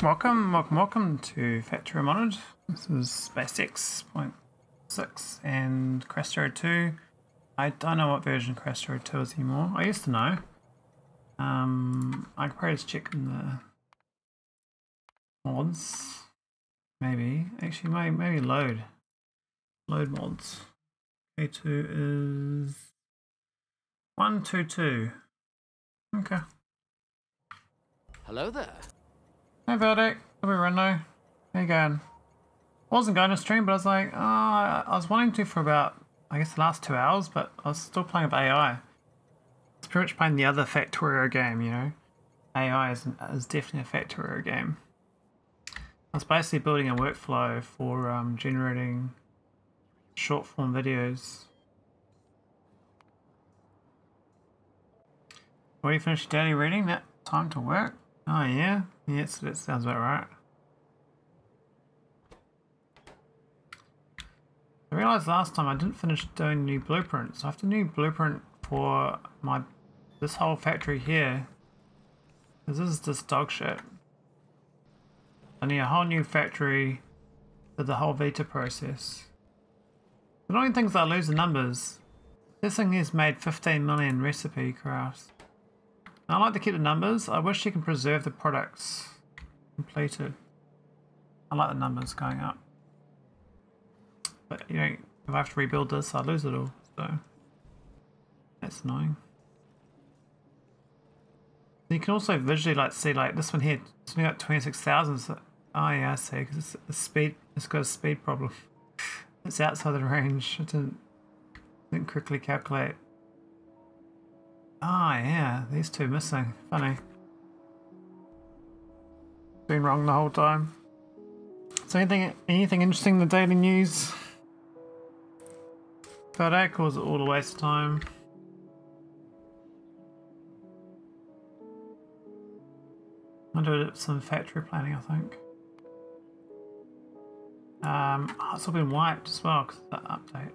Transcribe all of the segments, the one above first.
Welcome, welcome, welcome to Factorio Modded. This is SpaceX.6 and Krastorio 2. I don't know what version Krastorio 2 is anymore. I used to know. Um, I could probably just check in the mods. Maybe. Actually, maybe, maybe load. Load mods. K2 is 122. Okay. Hello there. Hey Verdict, we run now? You going? I wasn't going to stream, but I was like, oh, I was wanting to for about, I guess, the last two hours, but I was still playing with AI. It's pretty much playing the other Factorio game, you know? AI is, is definitely a Factorio game. I was basically building a workflow for um, generating short form videos. When you finish your daily reading, that time to work? Oh yeah? Yes, that sounds about right. I realised last time I didn't finish doing new blueprints. I have to new blueprint for my this whole factory here. This is just dog shit. I need a whole new factory for the whole Vita process. The only things I lose the numbers. This thing has made 15 million recipe crafts. I like to keep the numbers. I wish you can preserve the products completed. I like the numbers going up. But you know, if I have to rebuild this, I lose it all. So that's annoying. You can also visually like see like this one here. It's only got twenty six thousand. So, oh yeah, I see. Because it's a speed. It's got a speed problem. it's outside the range. It didn't didn't quickly calculate. Ah, oh, yeah, these two missing. Funny. Been wrong the whole time. So anything anything interesting in the daily news? That was all a waste of time. I'm do some factory planning, I think. Um, oh, it's all been wiped as well because of that update.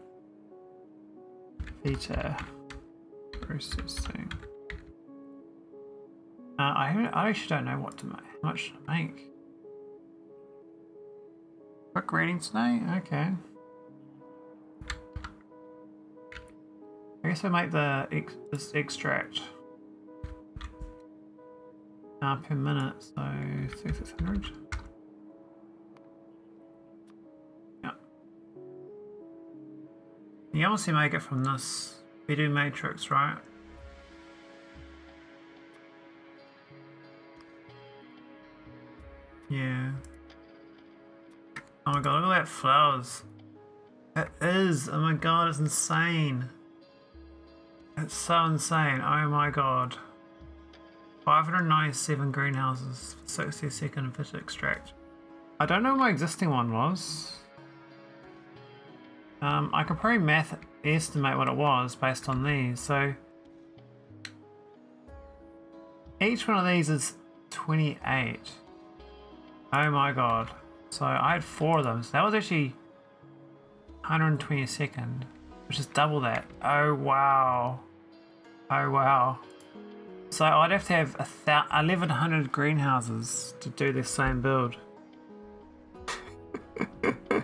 Vita processing. Uh, I, I actually don't know what to make. How much to make? Quick reading today? Okay. I guess I make the ex this extract uh, per minute, so 6600. Yeah. You obviously make it from this video matrix, right? Yeah. Oh my god, look at that flowers. It is. Oh my god, it's insane. It's so insane. Oh my god. 597 greenhouses, 60 second fit extract. I don't know what my existing one was. Um, I could probably math estimate what it was based on these. So each one of these is 28. Oh my god. So I had four of them. So that was actually 120 a second, which is double that. Oh wow. Oh wow. So I'd have to have a 1100 greenhouses to do this same build.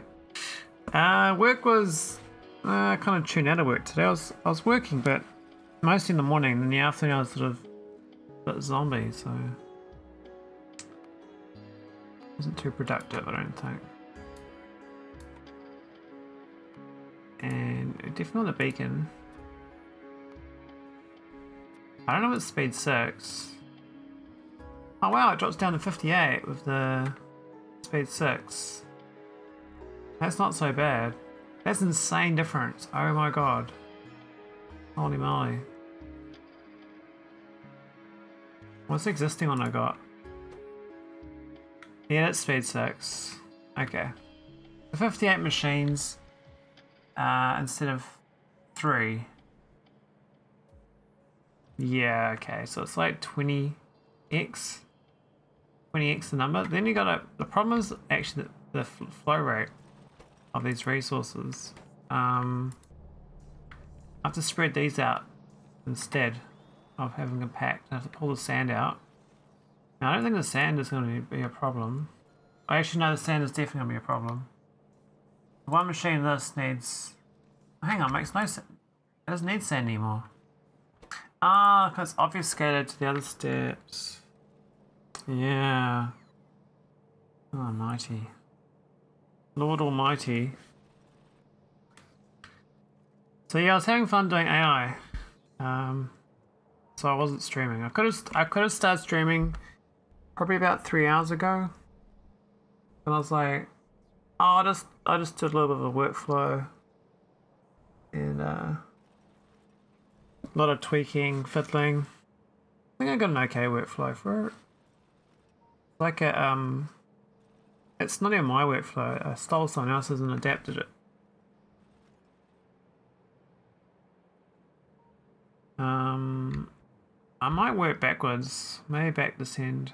uh, work was uh, kind of tuned out of work today. I was I was working, but mostly in the morning. In the afternoon, I was sort of a bit zombie, so wasn't too productive. I don't think. And definitely the beacon. I don't know what speed 6. Oh wow, it drops down to 58 with the speed 6. That's not so bad. That's insane difference. Oh my god. Holy moly. What's the existing one I got? Yeah, that's speed 6. Okay. The 58 machines uh, instead of 3. Yeah, okay, so it's like 20x. 20x the number. Then you got a, the problem is actually the, the flow rate of these resources. Um, I have to spread these out instead of having them packed. I have to pull the sand out. Now, I don't think the sand is going to be a problem. I actually know the sand is definitely going to be a problem. One machine this needs... Hang on, makes no sense. It doesn't need sand anymore. Ah, because obfuscated to the other steps. Yeah. Oh, almighty. Lord Almighty. So yeah, I was having fun doing AI. Um, so I wasn't streaming. I could have I could have started streaming probably about three hours ago. And I was like, oh, I just I just did a little bit of a workflow and uh, a lot of tweaking, fiddling. I think I got an okay workflow for it. Like a um, it's not even my workflow. I stole someone else's and adapted it. Um, I might work backwards. Maybe back this end.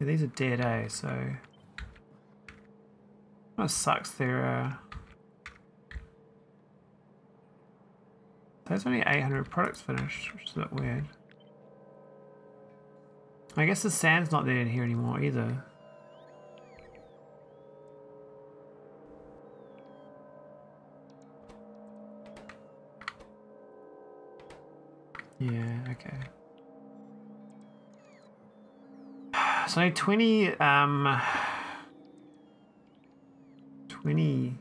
Yeah, these are dead, eh? So that sucks. They're uh, there's only 800 products finished, which is a bit weird. I guess the sand's not there in here anymore either. Yeah, okay. So 20, um, 20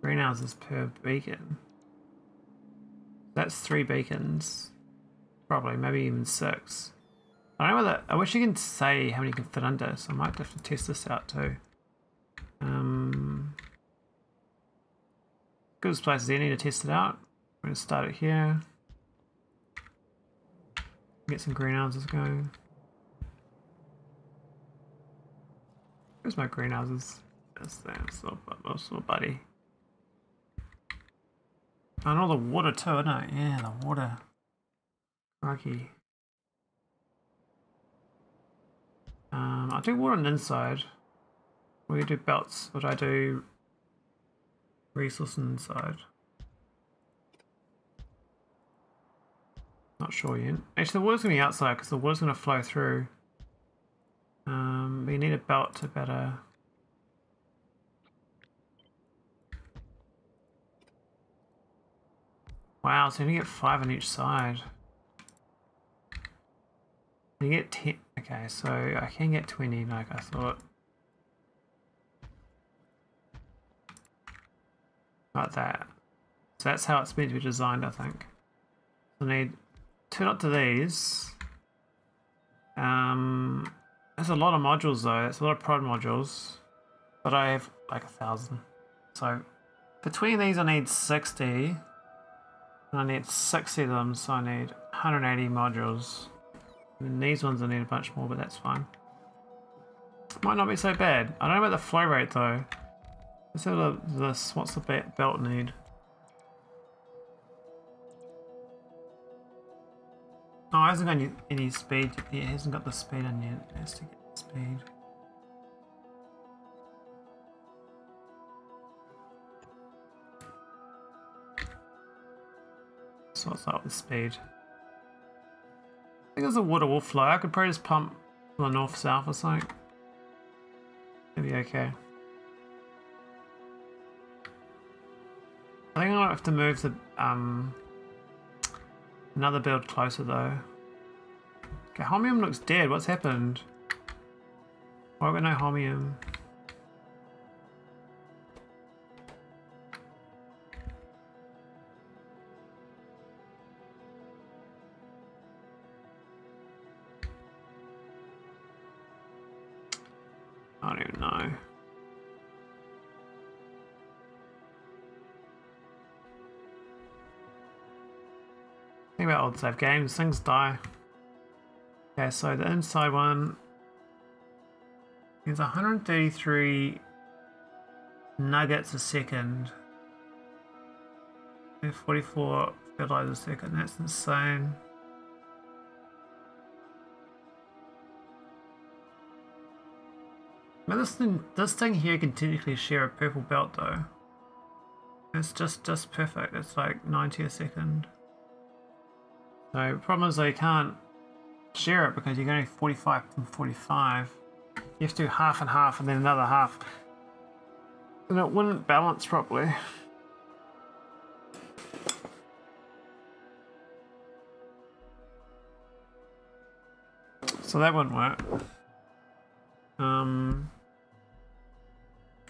greenhouses per beacon. That's three beacons. Probably, maybe even six. I don't know whether, I wish you can say how many you can fit under, so I might have to test this out too. Um, good places there, need to test it out. We're going to start it here. Get some greenhouses going. Where's my greenhouses? That's This thing, so, so buddy. And all the water too, isn't? Yeah, the water. Crikey. Um, I do water on the inside. We do belts, but I do resource inside. Not sure yet. Actually, the water's going to be outside because the water's going to flow through. Um, we need a belt to better... Wow, so you get five on each side. You get 10. Okay, so I can get 20 like I thought. Like that. So that's how it's meant to be designed, I think. I need two up to these. Um, there's a lot of modules though. It's a lot of prod modules, but I have like a thousand. So between these, I need 60. And I need 60 of them, so I need 180 modules. And these ones I need a bunch more, but that's fine. Might not be so bad. I don't know about the flow rate though. Let's have this. What's the belt need? Oh, it hasn't got any, any speed. Yeah, it hasn't got the speed on yet. It has to get the speed. So what's up with speed? Think there's a water will flow. I could probably just pump the north-south or something. Maybe okay. I think i have to move the um another build closer though. Okay, Holmium looks dead. What's happened? Why have we no Holmium? Old save games, things die. Okay, so the inside one is 133 nuggets a second. 44 fertilizer a second, that's insane. But this thing, this thing here can technically share a purple belt though. It's just, just perfect. It's like 90 a second. So the problem is they can't share it because you're going 45 from 45. You have to do half and half and then another half. And it wouldn't balance properly. So that wouldn't work. Um,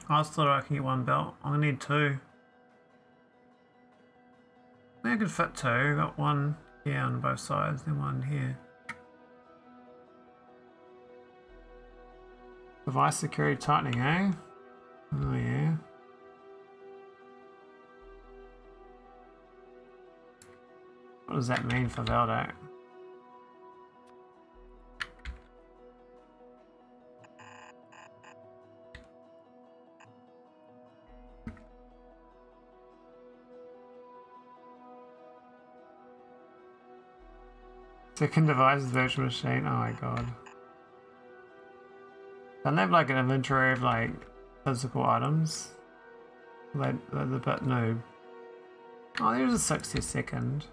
I just thought I could get one belt. I'm gonna need two. I, I could fit two. Got one here on both sides, then one here. Device security tightening, eh? Oh yeah. What does that mean for Veldak? Second device is virtual machine. Oh my god. Don't they have like an inventory of like physical items? Like they're a bit noob. Oh, there's a 60 second.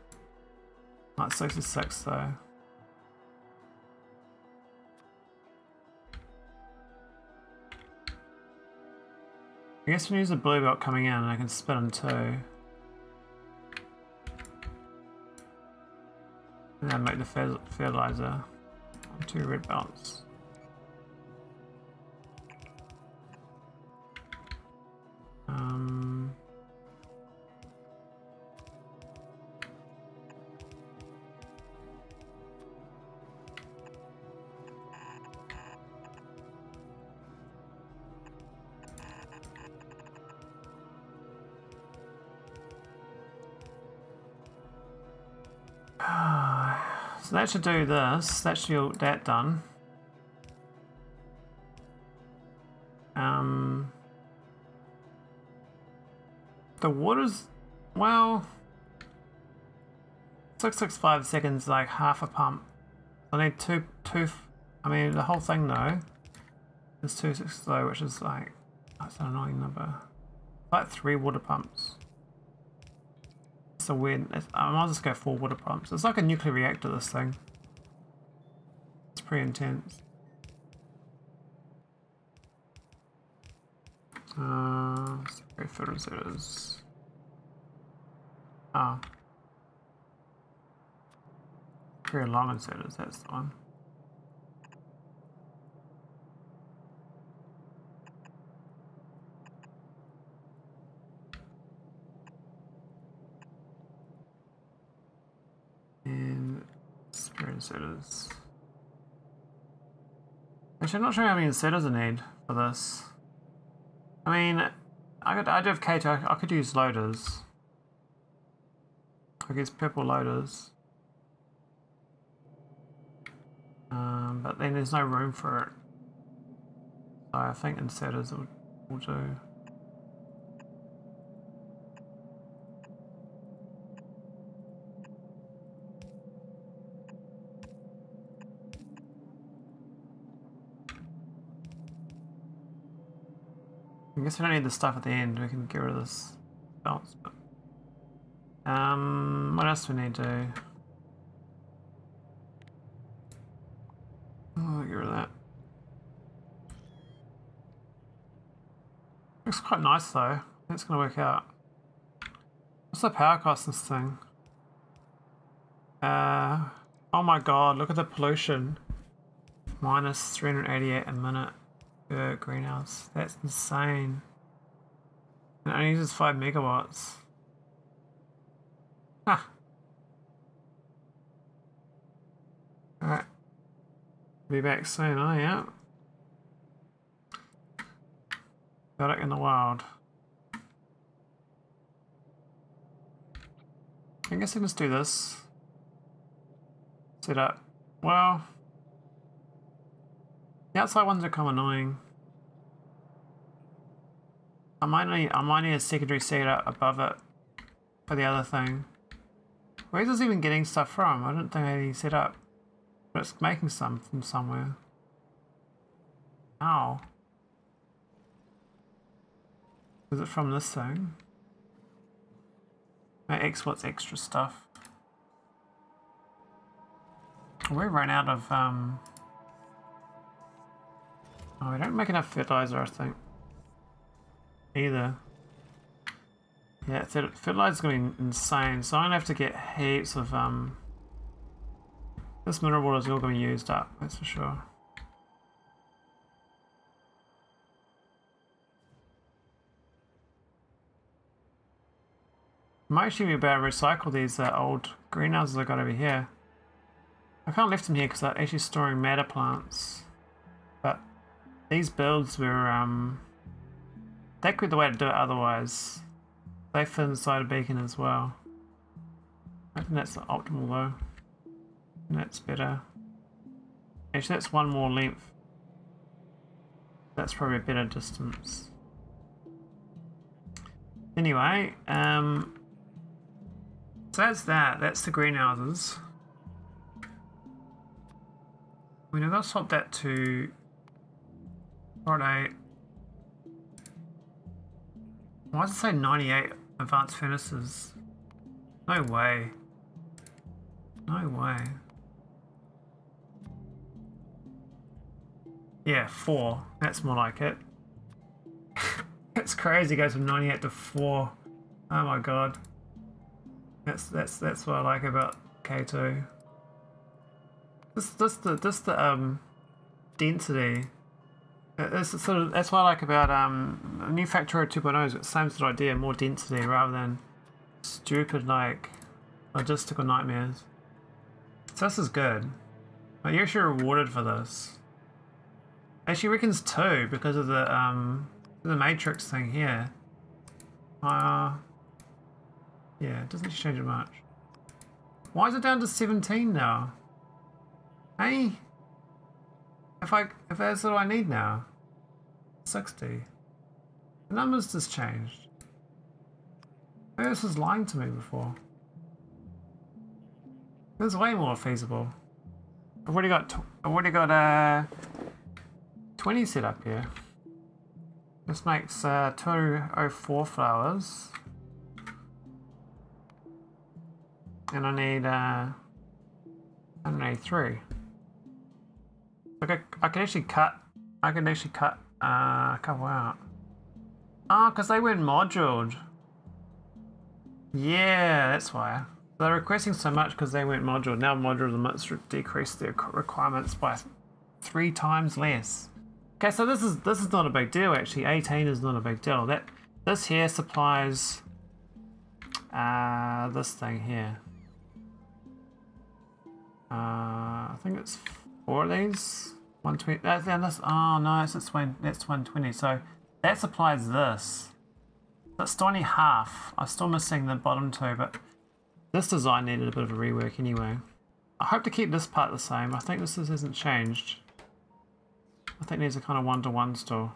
Not 66 though. I guess we use a blue belt coming in and I can spin them too. And then make the fertilizer two red belts. Um, that should do this. That should get that done. Um, the water's, well, 665 seconds, like half a pump. I need two, two, I mean, the whole thing though is 260, which is like, that's an annoying number. Like three water pumps. It's a weird. I might just go four water pumps. It's like a nuclear reactor, this thing. It's pretty intense. Uh, secondary filters. Ah. Very long inserters, that's the one. And inserters. Actually, I'm not sure how many inserters I need for this. I mean, I could I do have K2, I could use loaders. I guess purple loaders. Um, but then there's no room for it. So I think inserters will, will do. Guess we don't need the stuff at the end. We can get rid of this bounce. But, um, what else do we need to? Oh, get rid of that. Looks quite nice though. It's gonna work out. What's the power cost this thing? Uh, oh my god, look at the pollution. Minus 388 a minute greenhouse. That's insane. And it only uses 5 megawatts. Ha! Alright. Be back soon, oh yeah. Got it in the wild. I guess I just do this. Set up. Well, the outside ones are kind of annoying. I might need I might need a secondary setup above it for the other thing. Where's this even getting stuff from? I don't think I need set up. But it's making some from somewhere. Ow. Is it from this thing? It exports extra stuff. We ran out of, um... Oh, we don't make enough fertilizer, I think. Either. Yeah, fertilizer's gonna be insane, so I'm gonna have to get heaps of, um... This mineral water is all gonna be used up, that's for sure. Might actually be able to recycle these uh, old greenhouses I got over here. I can't lift them here because they're actually storing matter plants. But these builds were, um, that could be the way to do it otherwise. They fit inside a beacon as well. I think that's the optimal though. That's better. Actually, that's one more length. That's probably a better distance. Anyway, um, so that's that. That's the greenhouses. We're to swap that to Friday. Why does it say 98 advanced furnaces? No way. No way. Yeah, four. That's more like it. That's crazy. It goes from 98 to four. Oh my god. That's that's that's what I like about K2. This this the this the um density. That's sort of that's what I like about um new Factorio 2.0 is the same sort of idea, more density rather than stupid like logistical nightmares. So this is good. Like you're actually rewarded for this. Actually reckons two because of the um the matrix thing here. Uh yeah, it doesn't change it much. Why is it down to 17 now? Hey? If I if that's what I need now. 60. The numbers just changed. Maybe this was lying to me before. This is way more feasible. I've already got I've already got uh 20 set up here. This makes uh 204 flowers. And I need, uh, I need three. Okay, I can actually cut, I can actually cut uh, couple out. Ah, oh, because they weren't moduled. Yeah, that's why. They're requesting so much because they weren't moduled. Now moduled must decrease their requirements by three times less. Okay, so this is this is not a big deal actually. 18 is not a big deal. That this here supplies uh, this thing here. Uh, I think it's four of these. 120. That's, that's, oh no, it's, it's, that's 120. So that supplies this. That's still only half. I'm still missing the bottom two, but this design needed a bit of a rework anyway. I hope to keep this part the same. I think this is, hasn't changed. I think these are kind of one-to-one -one still.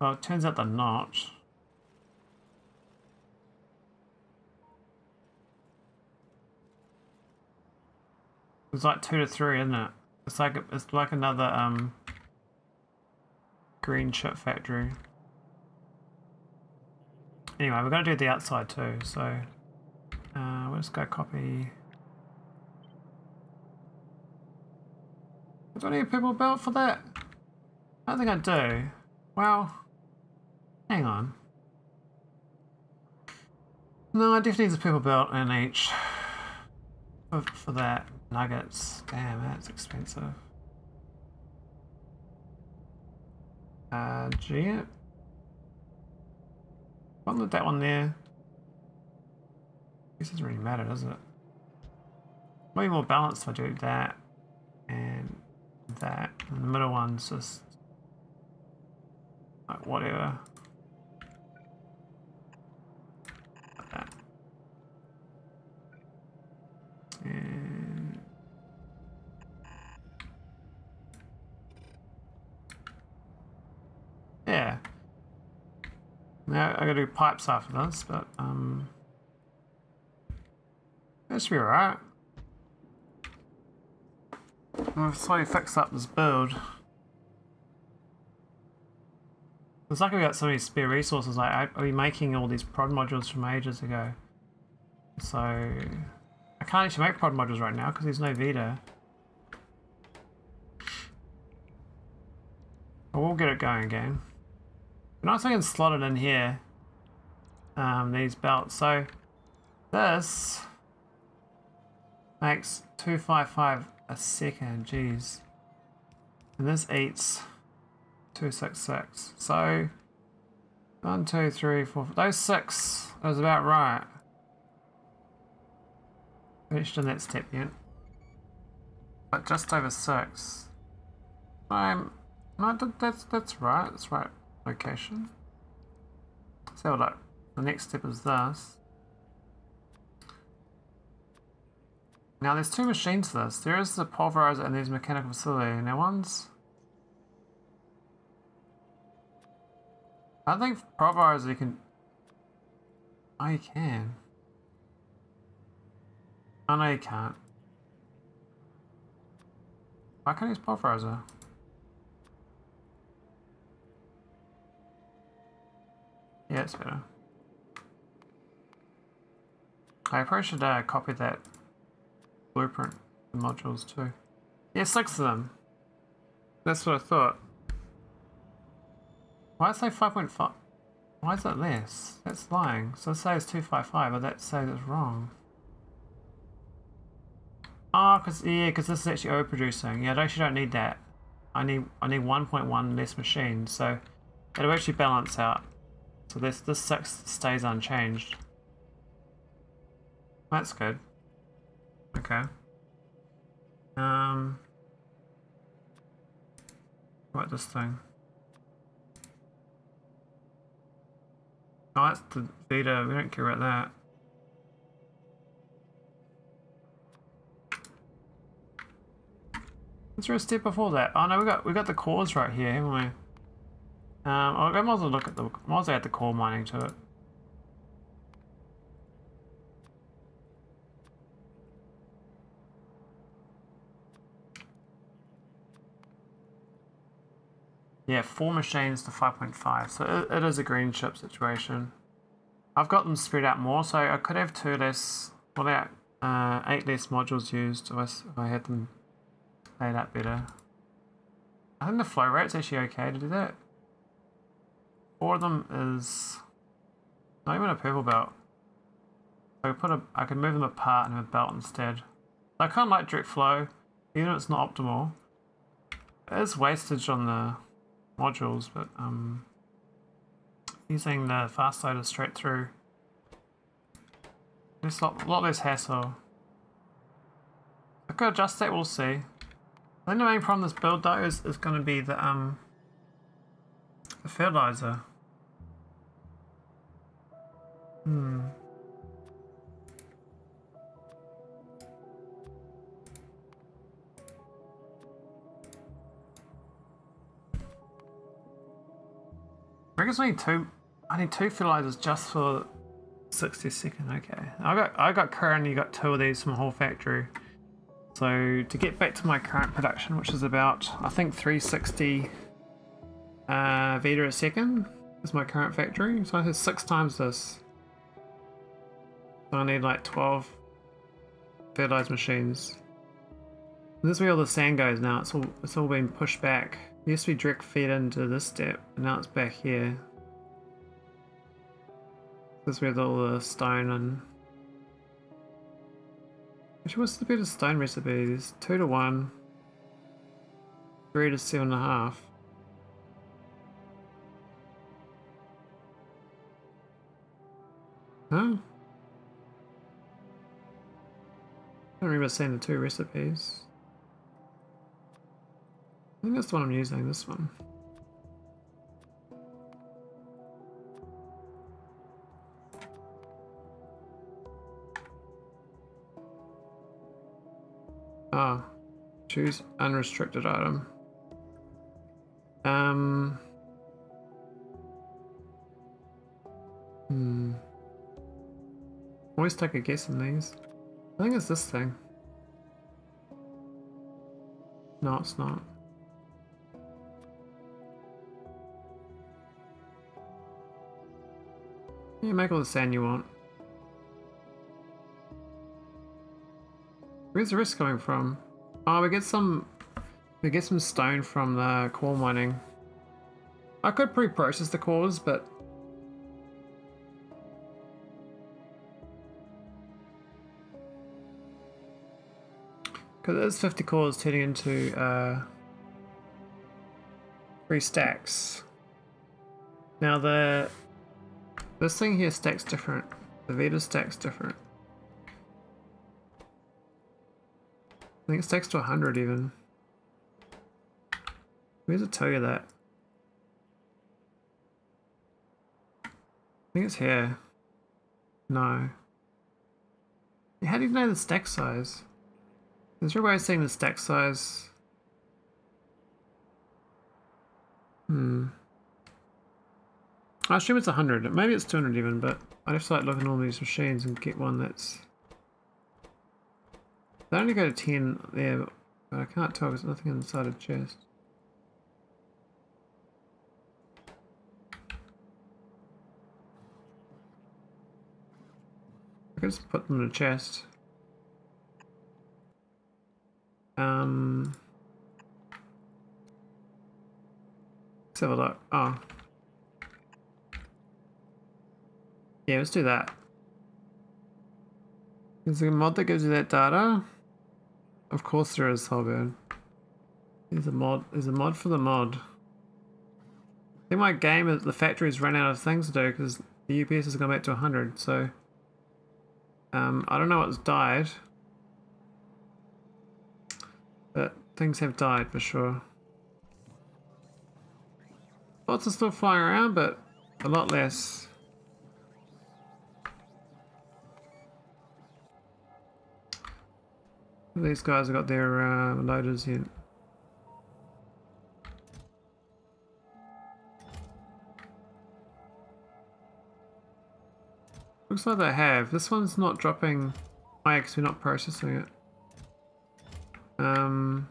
Well, it turns out they're not. It's like two to three, isn't it? It's like it's like another um green chip factory. Anyway, we're gonna do the outside too, so uh, we'll just go copy. Do I need a purple belt for that? I don't think I do. Well, hang on. No, I definitely need a purple belt in each for, for that. Nuggets. Damn, that's expensive. Uh. What with that one there? This doesn't really matter, does it? Way more balanced if I do that and that. And the middle one's just like whatever. Like that. And Yeah. Now I gotta do pipes after this, but um that should be alright. I've slowly fix up this build. It's like we got so many spare resources. Like I've been making all these prod modules from ages ago. So I can't actually make prod modules right now because there's no Vita. But we'll get it going again. Nice I can slot it in here. Um, these belts. So this makes 255 a second, jeez. And this eats 266. So one, two, three, four. Those six was about right. Reached in that step yet. But just over six. I'm no that's that's right, that's right location. So look. The next step is this. Now there's two machines for this. There is the pulverizer and there's mechanical facility. Now one's I think pulverizer you can you can. Oh no you can't. Why can't I use pulverizer? Yeah, it's better. I probably should uh, copy that blueprint, modules too. Yeah, six of them. That's what I thought. Why say 5.5? Why is that less? That's lying. So it says 255, but that says it's wrong. Ah, oh, cause yeah, because this is actually overproducing. Yeah, I actually don't need that. I need I need 1.1 less machines, so it'll actually balance out. So this this six stays unchanged. That's good. Okay. Um. What this thing? Oh, that's the Vita. We don't care about that. Is there a step before that? Oh no, we got we got the cores right here, haven't we? Um, I might as well look at the might as well add the core mining to it. Yeah, four machines to 5.5, so it, it is a green chip situation. I've got them spread out more, so I could have two less, well, uh, eight less modules used if I, if I had them laid out better. I think the flow rate's actually okay to do that. Four of them is not even a purple belt. I could put a, I could move them apart and have a belt instead. I kind of like direct flow, even if it's not optimal. There's wastage on the modules, but um, using the fast loader straight through, there's a lot, lot less hassle. I could adjust that, we'll see. I think the main problem with this build though is, is going to be the um the fertilizer. Hmm. I guess I need two. I need two fertilizers just for 60 second. Okay, I got I got currently got two of these from a whole factory. So to get back to my current production, which is about I think 360 uh, Vita a second, is my current factory. So I have six times this. So I need like 12 fertilized machines. And this is where all the sand goes now. It's all it's all been pushed back. It used to be direct feed into this step, and now it's back here. This is where all the stone and... Actually, what's the better stone recipe? There's 2 to 1, 3 to 7.5. Huh? I remember seeing the two recipes. I think that's the one I'm using, this one. Ah, choose unrestricted item. Um. Hmm. Always take a guess on these. I think it's this thing. No, it's not. You make all the sand you want. Where's the rest coming from? Oh, we get some... We get some stone from the core mining. I could pre-process the cores, but... Because it is 50 cores turning into uh, three stacks. Now the... This thing here stacks different. The Vita stack's different. I think it stacks to 100 even. Where does it tell you that? I think it's here. No. How do you know the stack size? Is there a way of saying the stack size? Hmm. I assume it's 100. Maybe it's 200 even, but i'd just like looking at all these machines and get one that's... They only go to 10 there, but I can't tell because nothing inside a chest. I can just put them in a chest. Um, let's have a look. Oh. Yeah, let's do that. Is there a mod that gives you that data? Of course there is, Holbird. There's a mod. There's a mod for the mod. I think my game, is, the factory's run out of things to do because the UPS has gone back to 100, so... Um, I don't know what's died. But things have died for sure. Lots are still flying around, but a lot less. These guys have got their uh, loaders in. Looks like they have. This one's not dropping. Oh, because we're not processing it. Um.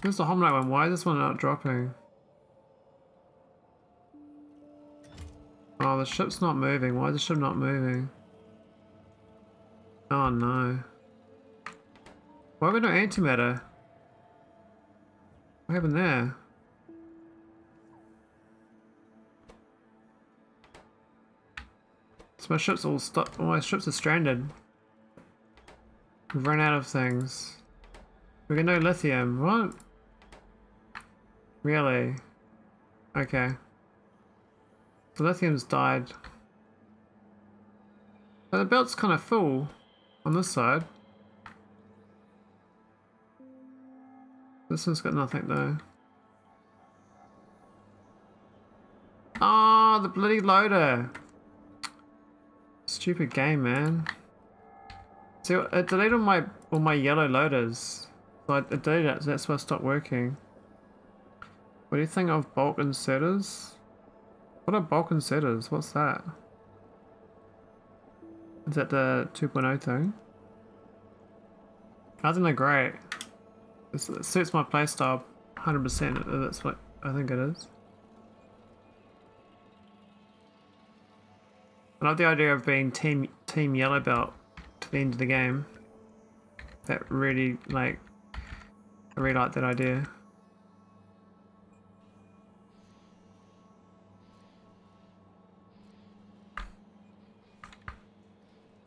Where's the Homelite one? Why is this one not dropping? Oh, the ship's not moving. Why is the ship not moving? Oh no. Why we no antimatter? What happened there? So my ship's all stuck. Oh, my ships are stranded. We've run out of things. We got no lithium. What? Really? Okay. The lithium's died. But the belt's kind of full on this side. This one's got nothing though. Ah, oh, the bloody loader. Stupid game, man. See, it deleted all my all my yellow loaders. So I deleted it, so that's why I stopped working. What do you think of bulk inserters? What are bulk inserters? What's that? Is that the 2.0 thing? I think they're great. It suits my playstyle 100%. Uh, that's what I think it is. I love the idea of being team team yellow belt to the end of the game. That really like I really like that idea.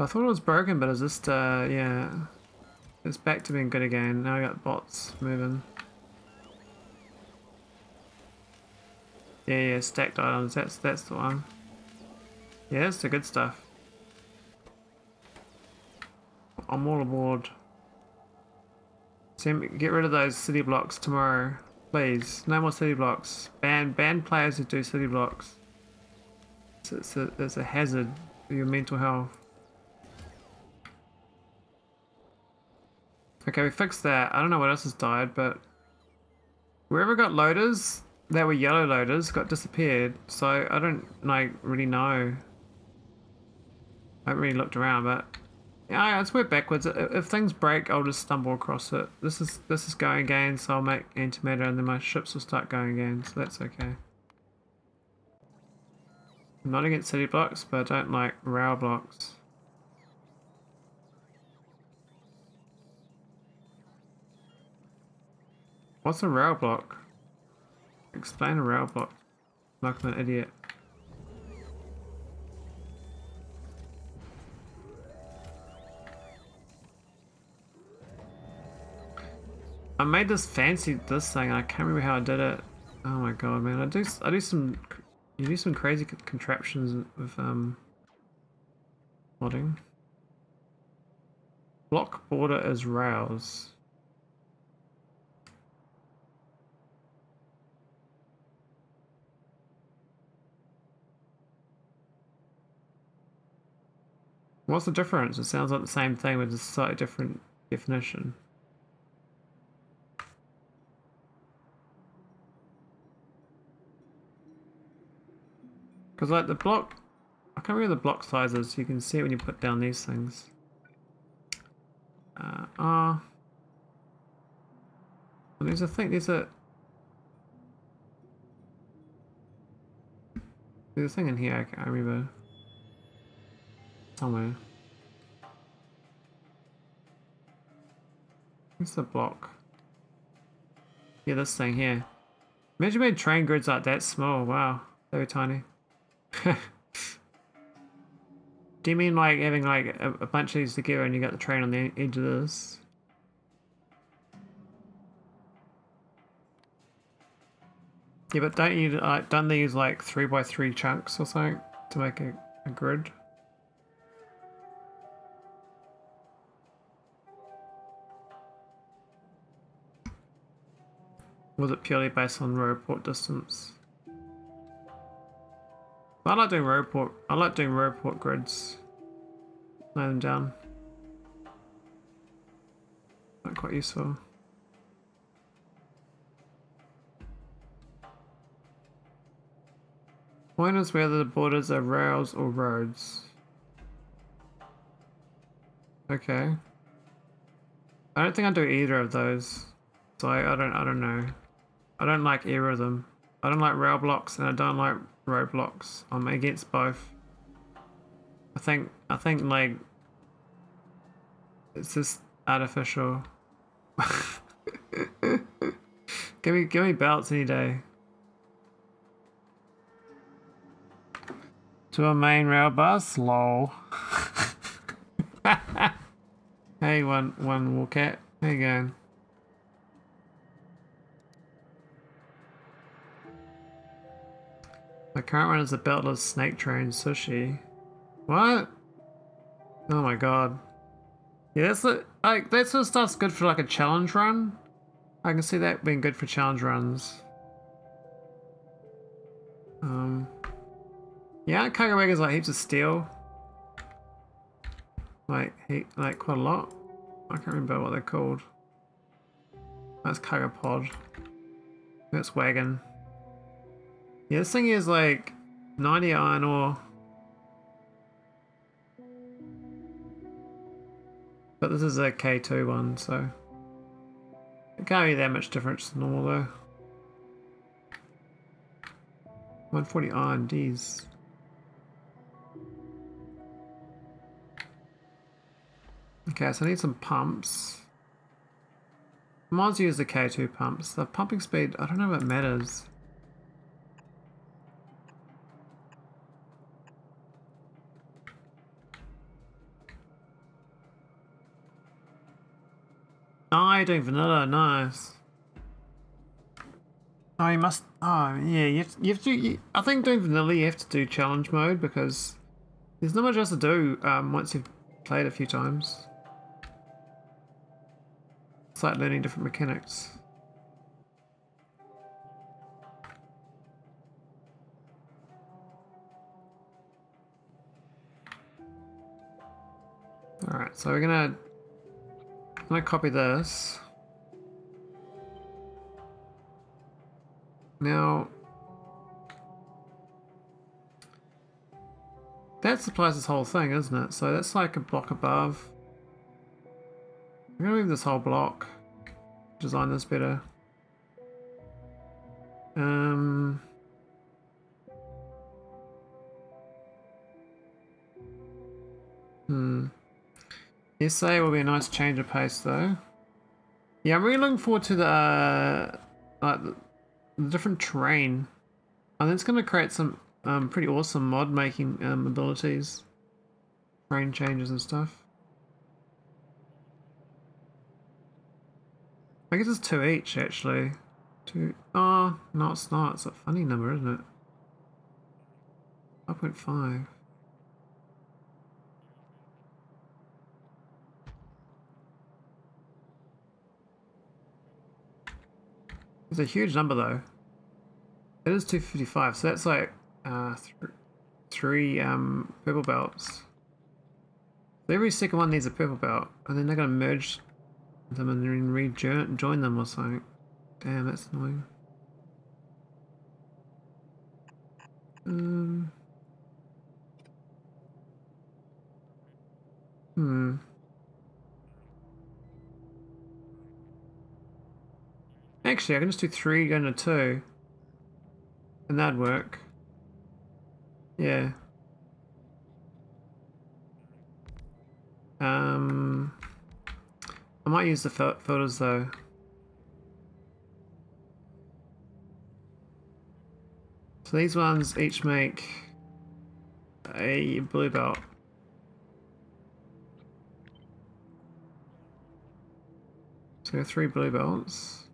I thought it was broken, but it's just, uh, yeah. It's back to being good again. Now I got bots moving. Yeah, yeah, stacked items. That's that's the one. Yeah, that's the good stuff. I'm all aboard. Sam, get rid of those city blocks tomorrow, please. No more city blocks. Ban ban players who do city blocks. It's, it's a, it's a hazard for your mental health. Okay, we fixed that. I don't know what else has died, but wherever got loaders that were yellow loaders got disappeared. So I don't like really know. I haven't really looked around, but yeah, let's backwards. If things break, I'll just stumble across it. This is this is going again, so I'll make antimatter, and then my ships will start going again. So that's okay. I'm not against city blocks, but I don't like rail blocks. What's a rail block? Explain a rail block. Like an idiot. I made this fancy this thing. and I can't remember how I did it. Oh my god, man! I do I do some you do some crazy contraptions with um modding. Block border is rails. What's the difference? It sounds like the same thing with a slightly different definition. Because like the block, I can't remember the block sizes. You can see it when you put down these things. Uh, ah. Uh, there's a thing, there's a... There's a thing in here, I, I remember. Somewhere. What's the block? Yeah, this thing here. Imagine train grids like that small. Wow, very tiny. Do you mean like having like a, a, bunch of these together and you got the train on the edge of this? Yeah, but don't you uh, don't they use like three by three chunks or something to make a, a grid? Was it purely based on roboport distance? I like doing roboport. I like doing roboport grids. Lay them down. Not quite useful. Point is whether the borders are rails or roads. Okay. I don't think I do either of those. So I, I don't I don't know. I don't like either of them. I don't like rail blocks and I don't like roadblocks. I'm against both. I think I think like it's just artificial. give me give me belts any day. To a main rail bus, lol. hey one one walk How you going? Current one is a beltless snake train sushi. What? Oh my god. Yeah, that's the, like that sort of stuff's good for like a challenge run. I can see that being good for challenge runs. Um, yeah, cargo wagons like heaps of steel. Like he, like quite a lot. I can't remember what they're called. That's cargo pod. That's wagon. Yeah, this thing is like 90 iron ore. But this is a K2 one, so it can't be that much difference than normal though. 140 iron, D's. Okay, so I need some pumps. Mods use the K2 pumps. The pumping speed, I don't know if it matters. You're doing vanilla, nice. Oh, you must. Oh, yeah. You have, you have to. You, I think doing vanilla, you have to do challenge mode because there's not much else to do um, once you've played a few times. It's like learning different mechanics. Alright, so we're gonna I'm gonna copy this. Now, that supplies this whole thing, isn't it? So that's like a block above. I'm gonna move this whole block. Design this better. Um. Hmm. SA will be a nice change of pace though. Yeah, I'm really looking forward to the, uh, like the, the different terrain. I think it's going to create some um, pretty awesome mod making um, abilities, terrain changes and stuff. I guess it's two each actually. Two. Oh, no, it's not. It's a funny number, isn't it? 5.5. It's a huge number though. It is 255, so that's like uh, th three um, purple belts. So every second one needs a purple belt, and then they're to merge them and then rejoin them or something. Damn, that's annoying. Um. Hmm. Actually, I can just do three going to two. And that'd work. Yeah. Um, I might use the filters though. So these ones each make a blue belt. So three blue belts.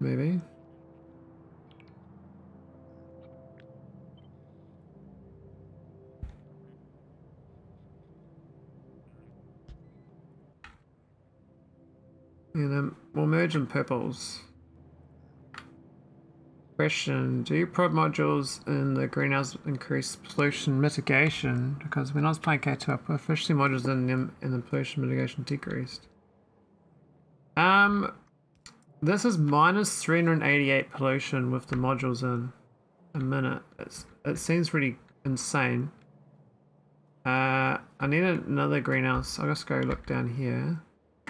Maybe. And then we'll merge in purples. Question, do you prod modules in the greenhouse increase pollution mitigation? Because when I was playing K2, I put efficiency modules in them and the pollution mitigation decreased. Um, this is minus 388 pollution with the modules in a minute. It's, it seems pretty insane. Uh, I need another greenhouse. I'll just go look down here.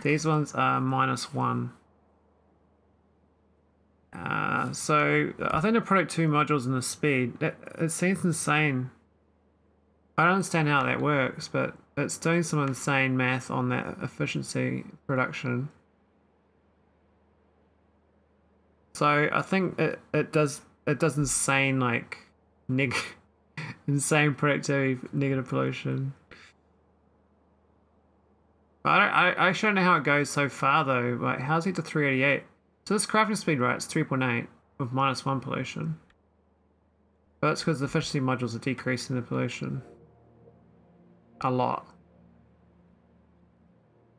These ones are minus one. Uh, so I think the product two modules and the speed. It, it seems insane. I don't understand how that works, but it's doing some insane math on that efficiency production. So I think it, it does it does insane like neg insane productivity negative pollution. I don't I, I don't know how it goes so far though. Like how's it to 388? So this crafting speed right, it's 3.8 with minus one pollution. But that's because the efficiency modules are decreasing the pollution. A lot.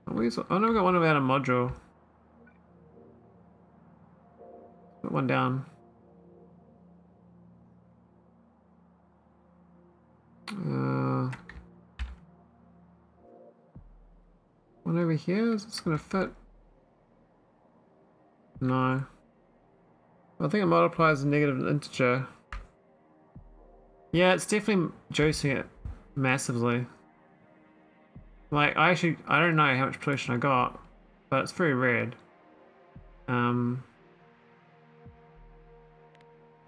Oh, I oh, never got one about a module. Put one down. Uh, one over here, is this gonna fit? No. I think it multiplies a negative integer. Yeah, it's definitely juicing it massively. Like, I actually, I don't know how much pollution I got, but it's very red. Um,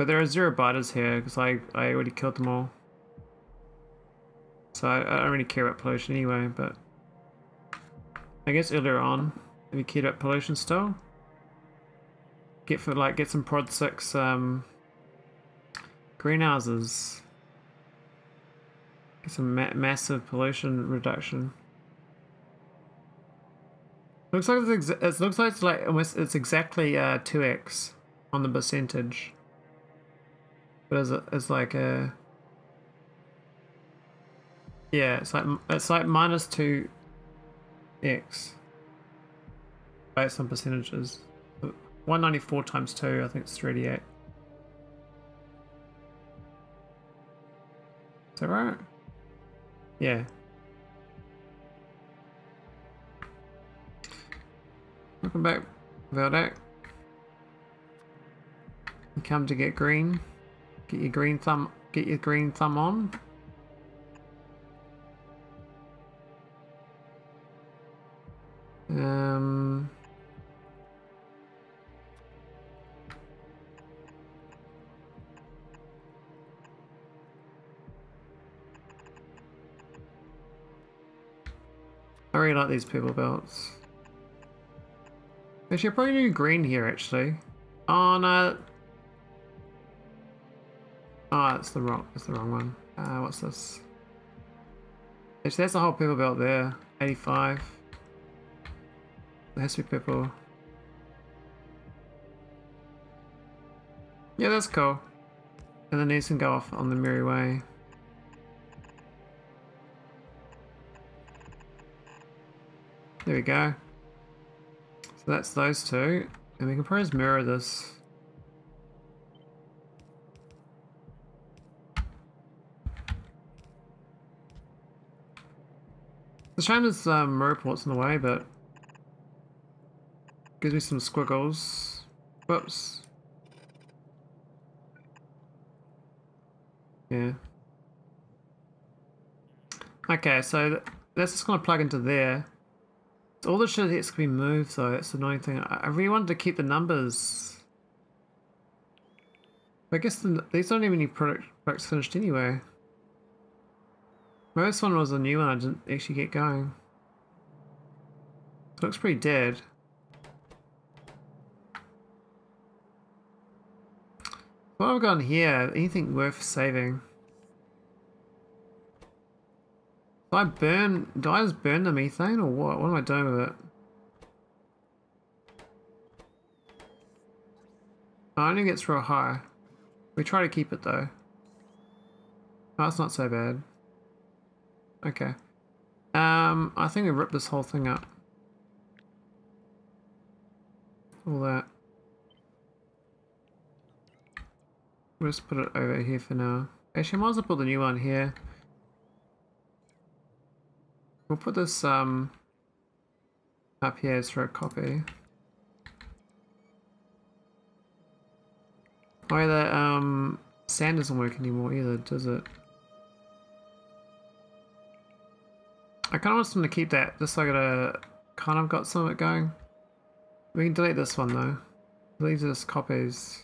but there are zero biters here because I, I already killed them all. So I, I don't really care about pollution anyway, but I guess earlier on, if you cared about pollution still, get for like get some prod six um, greenhouses, get some ma massive pollution reduction. Looks like it's it looks like it's like almost it's exactly uh, 2x on the percentage. But as a, as like a yeah, it's like it's like minus two x based on percentages. 194 times 2, I think it's 388. Is that right? Yeah. Welcome back, Veldak. Come to get green. Get your green thumb. Get your green thumb on. Um. I really like these purple belts. Actually, I probably do green here, actually. Oh, no, Oh, that's the wrong, that's the wrong one. Uh, what's this? That's the whole purple belt there. 85. It has to be. Yeah, that's cool. And then these can go off on the merry way. There we go. So that's those two. And we can probably just mirror this. The shame there's um, ports in the way, but gives me some squiggles. Whoops. Yeah. Okay, so that's just going to plug into there. All the shit has to be moved though, that's the annoying thing. I, really wanted to keep the numbers. I guess the, these don't even need product, products finished anyway. Most one was a new one I didn't actually get going. It looks pretty dead. What have I got here? Anything worth saving? Do I burn, do I just burn the methane or what? What am I doing with it? Oh, only gets real high. We try to keep it though. Oh, that's not so bad. Okay. Um, I think we ripped this whole thing up. All that. We'll just put it over here for now. Actually, I might as well put the new one here. We'll put this um up here as for a copy. Oh yeah, the um sand doesn't work anymore either, does it? I kind of want them to keep that, just so I got a kind of got some of it going. We can delete this one though. These are just copies.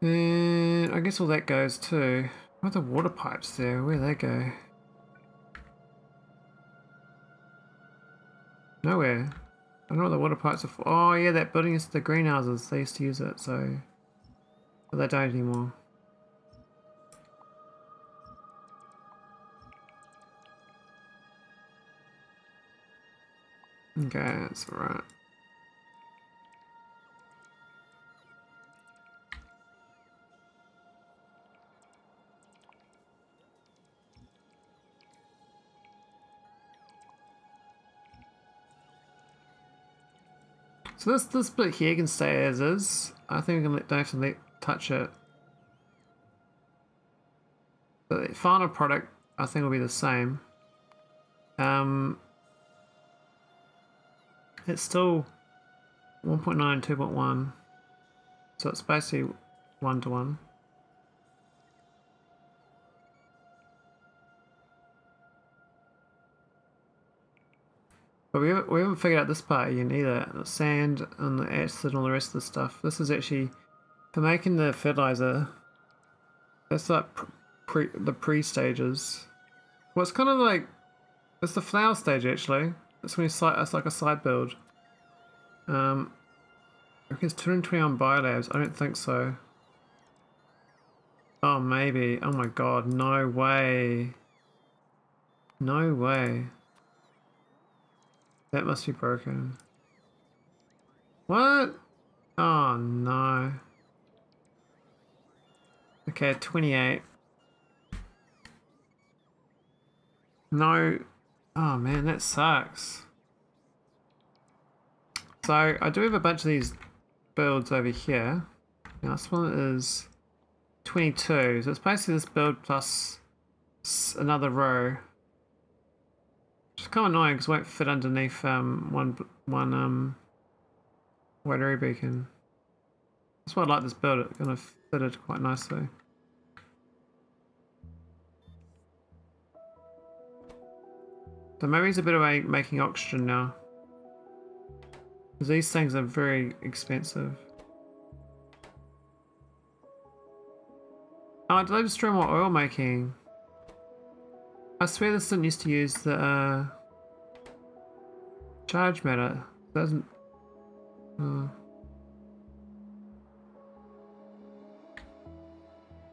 And I guess all that goes too. What are the water pipes there? Where they go? Nowhere. I don't know what the water pipes are for. Oh yeah, that building is the greenhouses. They used to use it, so... But they don't anymore. Okay, that's alright. So this this bit here can stay as is. I think we can let, don't have to let, touch it. The final product I think will be the same. Um, it's still 1.9 2.1 so it's basically one to one. But we haven't, we haven't figured out this part yet either. The sand and the acid and all the rest of the stuff. This is actually for making the fertilizer. That's like pre, the pre-stages. Well, it's kind of like, it's the flower stage actually. It's when you side, it's like a side build. Um, I think it's 221 biolabs. I don't think so. Oh, maybe. Oh my god, no way. No way. That must be broken. What? Oh no. Okay, 28. No. Oh man, that sucks. So I do have a bunch of these builds over here. Now this one is 22. So it's basically this build plus another row. Is kind of annoying because it won't fit underneath um, one one um, white area beacon. That's why I like this build, it kind of fitted quite nicely. So maybe it's a bit of a making oxygen now. These things are very expensive. Oh, did I destroy my oil making? I swear this didn't used to use the uh, charge matter. It doesn't. Uh,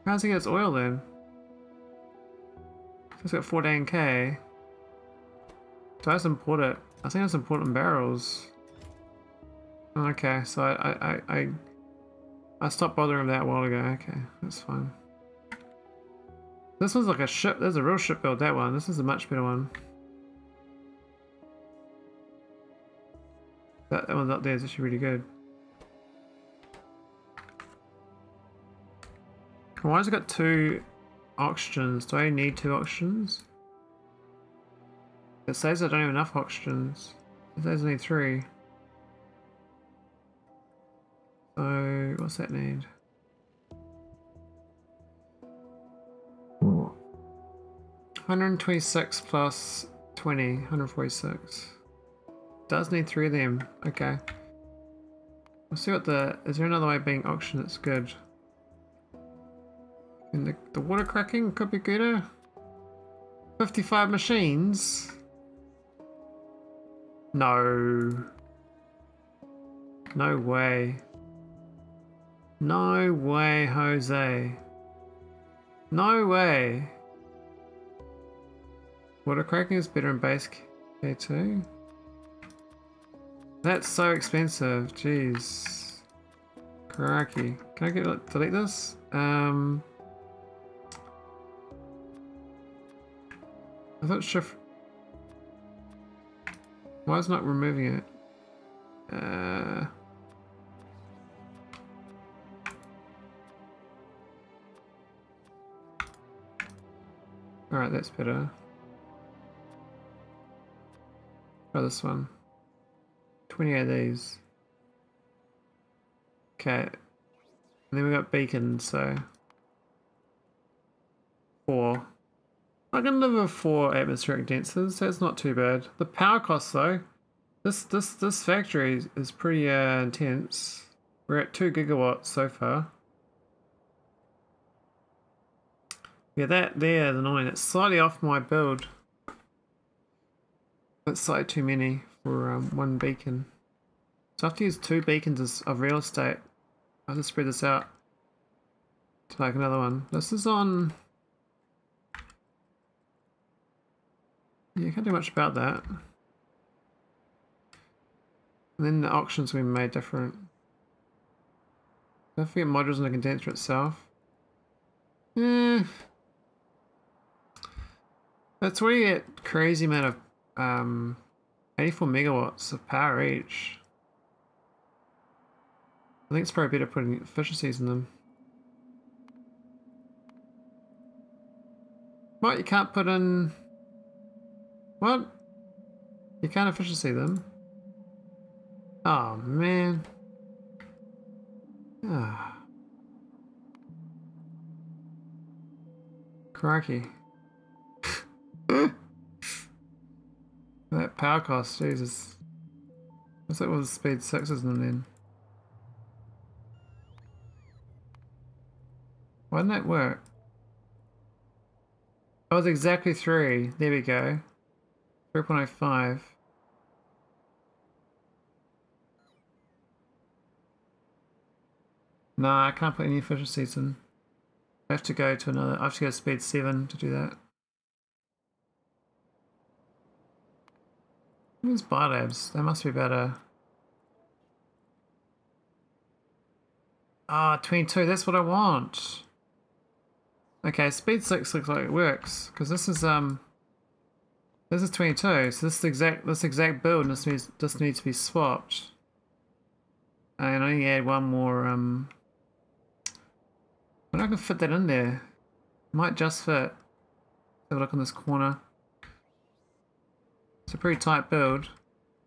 how's it get its oil then? It's got 14k. Do I just import it? I think I just import it in barrels. Okay, so I I I I stopped bothering that a while ago. Okay, that's fine. This one's like a ship. There's a real ship build, that one. This is a much better one. That, that one's up there is actually really good. Why has it got two oxygens? Do I need two oxygens? It says I don't have enough oxygens. It says I need three. So, what's that need? 126 plus 20, 146. Does need three of them. Okay. We'll see what the... Is there another way of being auctioned that's good? And the, the water cracking could be gooder. 55 machines? No. No way. No way, Jose. No way. Water cracking is better in base K2. That's so expensive, jeez. Crikey. Can I get delete this? Um I thought shift Why is not removing it? Uh Alright, that's better. Try this one. 20 of these. Okay. And then we got beacon, so. Four. I can live with four atmospheric denses, so it's not too bad. The power cost though. This this this factory is pretty uh, intense. We're at two gigawatts so far. Yeah, that there, the nine, it's slightly off my build. That's slightly too many for um, one beacon. So I have to use two beacons of real estate. I'll just spread this out to like another one. This is on... Yeah, can't do much about that. And then the auctions we made different. Don't forget modules in the condenser itself. Eh. That's where you get crazy amount of um, 84 megawatts of power each. I think it's probably better putting efficiencies in them. What? You can't put in... What? You can't efficiency them? Oh, man. Ah. Crikey. That power cost, Jesus. What's that was speed 6 isn't then? Why didn't that work? Oh, was exactly 3. There we go. 3.05. Nah, I can't put any efficiencies in. I have to go to another, I have to go to speed 7 to do that. These biolabs, they must be better. Ah, 22, that's what I want. Okay, speed 6 looks like it works, because this is, um, this is 22, so this exact, this exact build just needs, just needs to be swapped. And I only add one more, um, but I can fit that in there. Might just fit. Have a look on this corner. It's a pretty tight build.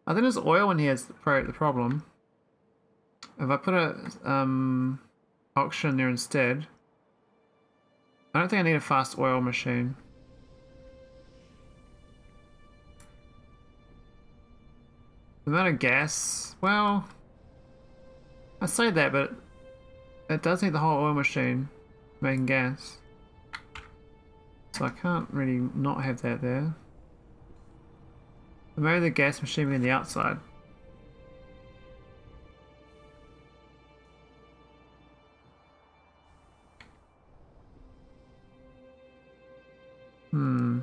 I think there's oil in here is the, the problem. If I put a um, auction there instead, I don't think I need a fast oil machine. The amount of gas, well, I say that, but it does need the whole oil machine making gas. So I can't really not have that there. Maybe the gas machine on the outside. Hmm.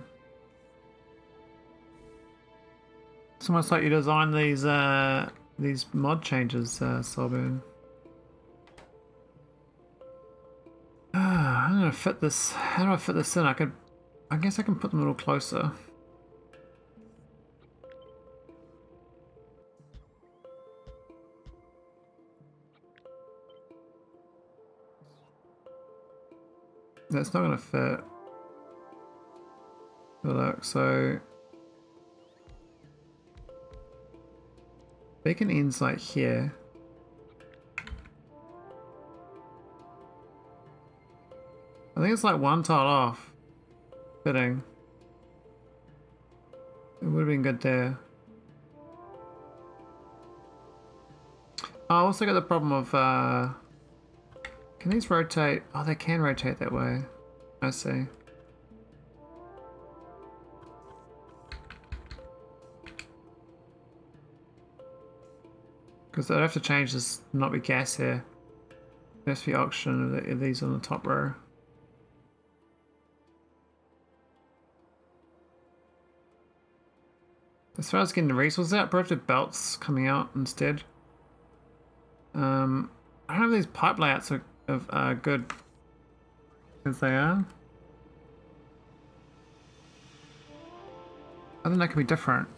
It's almost like you design these uh, these mod changes, uh, Soulburn. Ah, I'm gonna fit this. How do I fit this in? I could. I guess I can put them a little closer. That's not gonna fit. Look, so Beacon ends like here. I think it's like one tile off. Fitting. It would have been good there. I also got the problem of, uh, can these rotate? Oh, they can rotate that way. I see. Because I'd have to change this, not be gas here. Has to be oxygen of these on the top row. As far as getting the resources out, probably have belts coming out instead. Um, I don't know if these pipe layouts are, are uh, good as they are. I think that could be different.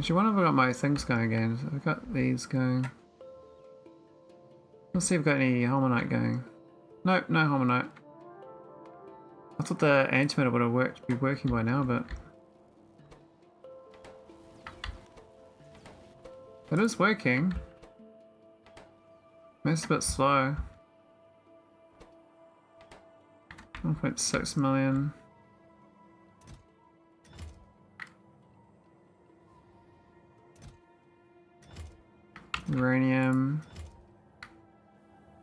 Actually, what have I got my things going again? I've got these going. Let's see if I've got any Homonite going. Nope, no Homonite. I thought the antimatter would have worked, be working by now, but... It is working. It's a bit slow. 1.6 million. Uranium.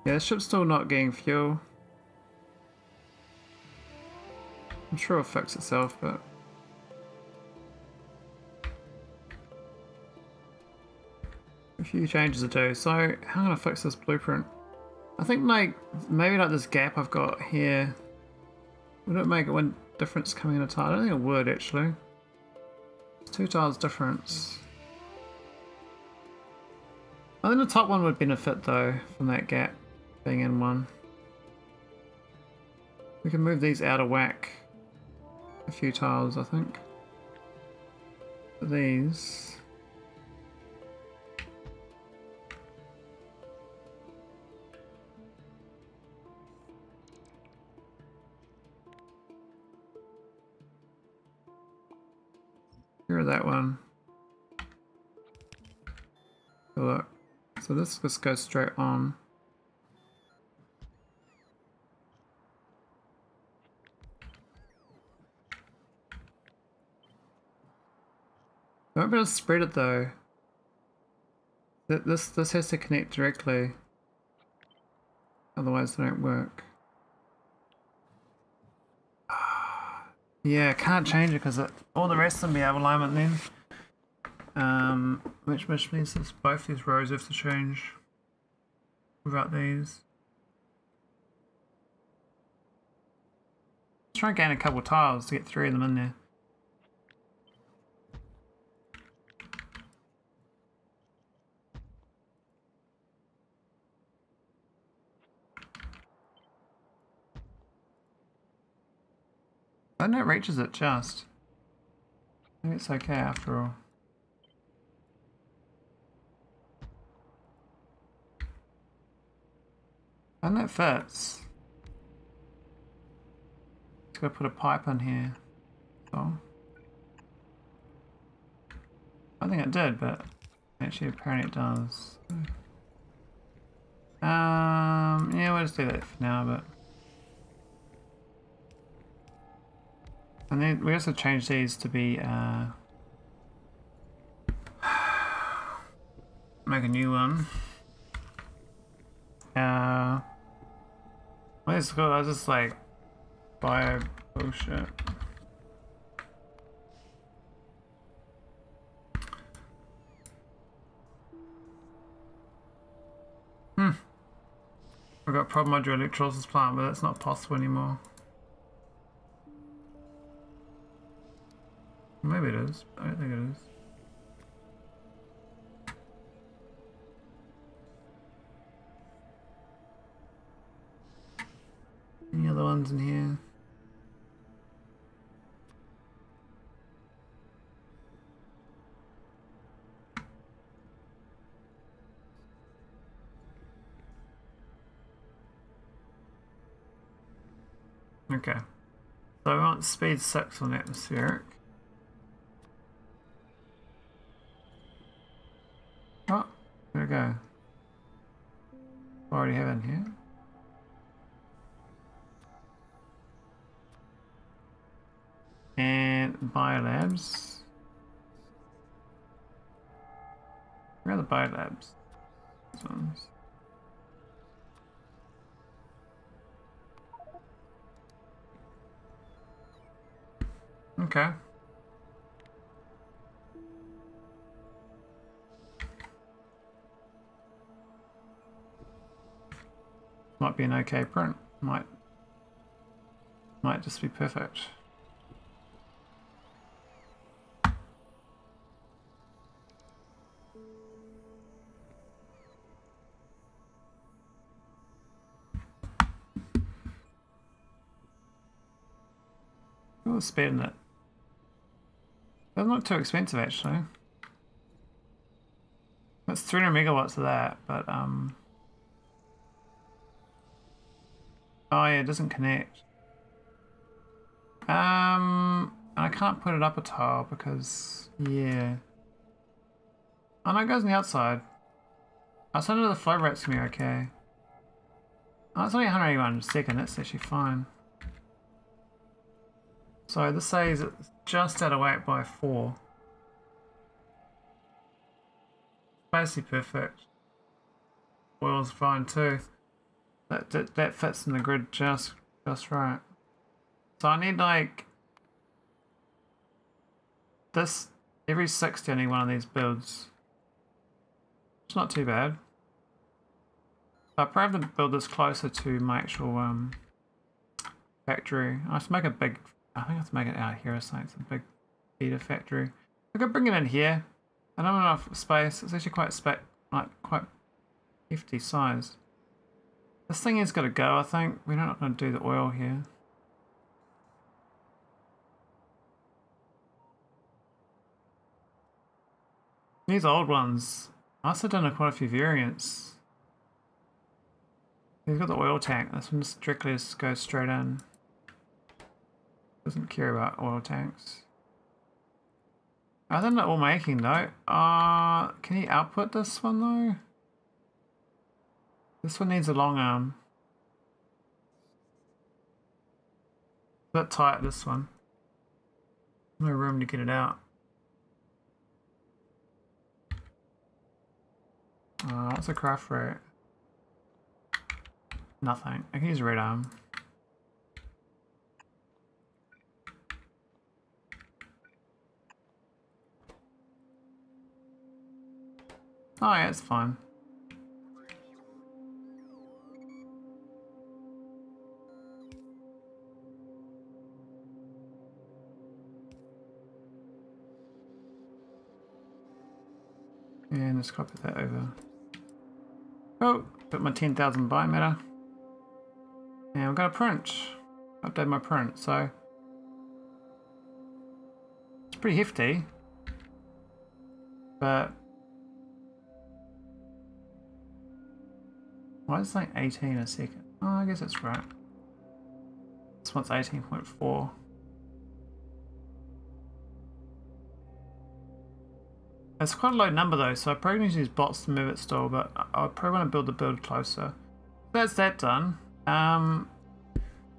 Yeah, ship's still not getting fuel. I'm sure it'll fix itself, but... A few changes to do. So, how am I fix this blueprint? I think like, maybe like this gap I've got here, would it make a difference coming in a tile? I don't think it would actually. It's two tiles difference. I think the top one would benefit though from that gap being in one. We can move these out of whack a few tiles, I think. These. Here that one. look. So this just goes straight on. Don't be able to spread it though. This this has to connect directly. Otherwise they don't work. Yeah, can't change it because all the rest of them be out of alignment then. Um, which, means that both these rows have to change without these. Let's try and gain a couple tiles to get three of them in there. Know it reaches it just. I think it's okay after all. And that fits. Just gotta put a pipe in here. So. I think it did, but actually apparently it does. Um, yeah, we'll just do that for now, but... And then we also change these to be, uh... Make a new one. Uh... What is it called? I was just like... Bio bullshit. Hmm. I've got problem with electrolysis plant, but that's not possible anymore. Maybe it is. I don't think it is. Any other ones in here? Okay. So I want speed 6 on atmospheric. Oh, there we go. Already have in here. Biolabs. Where are the biolabs? These ones. Okay. Might be an okay print. Might might just be perfect. Spin it. That's not too expensive actually. That's 300 megawatts of that, but um. Oh yeah, it doesn't connect. Um, and I can't put it up a tile because yeah. Oh no, it goes on the outside. Was under the flow rate's gonna be okay. Oh, it's only 181 a second. That's actually fine. So this says it's just out of whack by four. Basically perfect. Oil's fine too. That, that that fits in the grid just just right. So I need like this every 60 I need one of these builds. It's not too bad. I probably have to build this closer to my actual um, factory. I to make a big I think I have to make it out here something. It's a big feeder factory. I could bring it in here. I don't have enough space. It's actually quite spec like quite hefty size. This thing has got to go, I think. We're not going to do the oil here. These old ones, I also done a quite a few variants. He's got the oil tank. This one strictly just goes straight in. Doesn't care about oil tanks. I don't know all making though. Uh, can he output this one though? This one needs a long arm. A bit tight this one. No room to get it out. Uh, what's a craft rate? Nothing. I can use a red arm. Oh yeah, it's fine. And let's copy that over. Oh, put my 10,000 biomatter. And I'm gonna print. Update my print, so it's pretty hefty. But Why is it like 18 a second? Oh, I guess that's right. This one's 18.4. That's quite a low number though, so I probably need to use bots to move it still, but I probably want to build the build closer. That's that done. Um,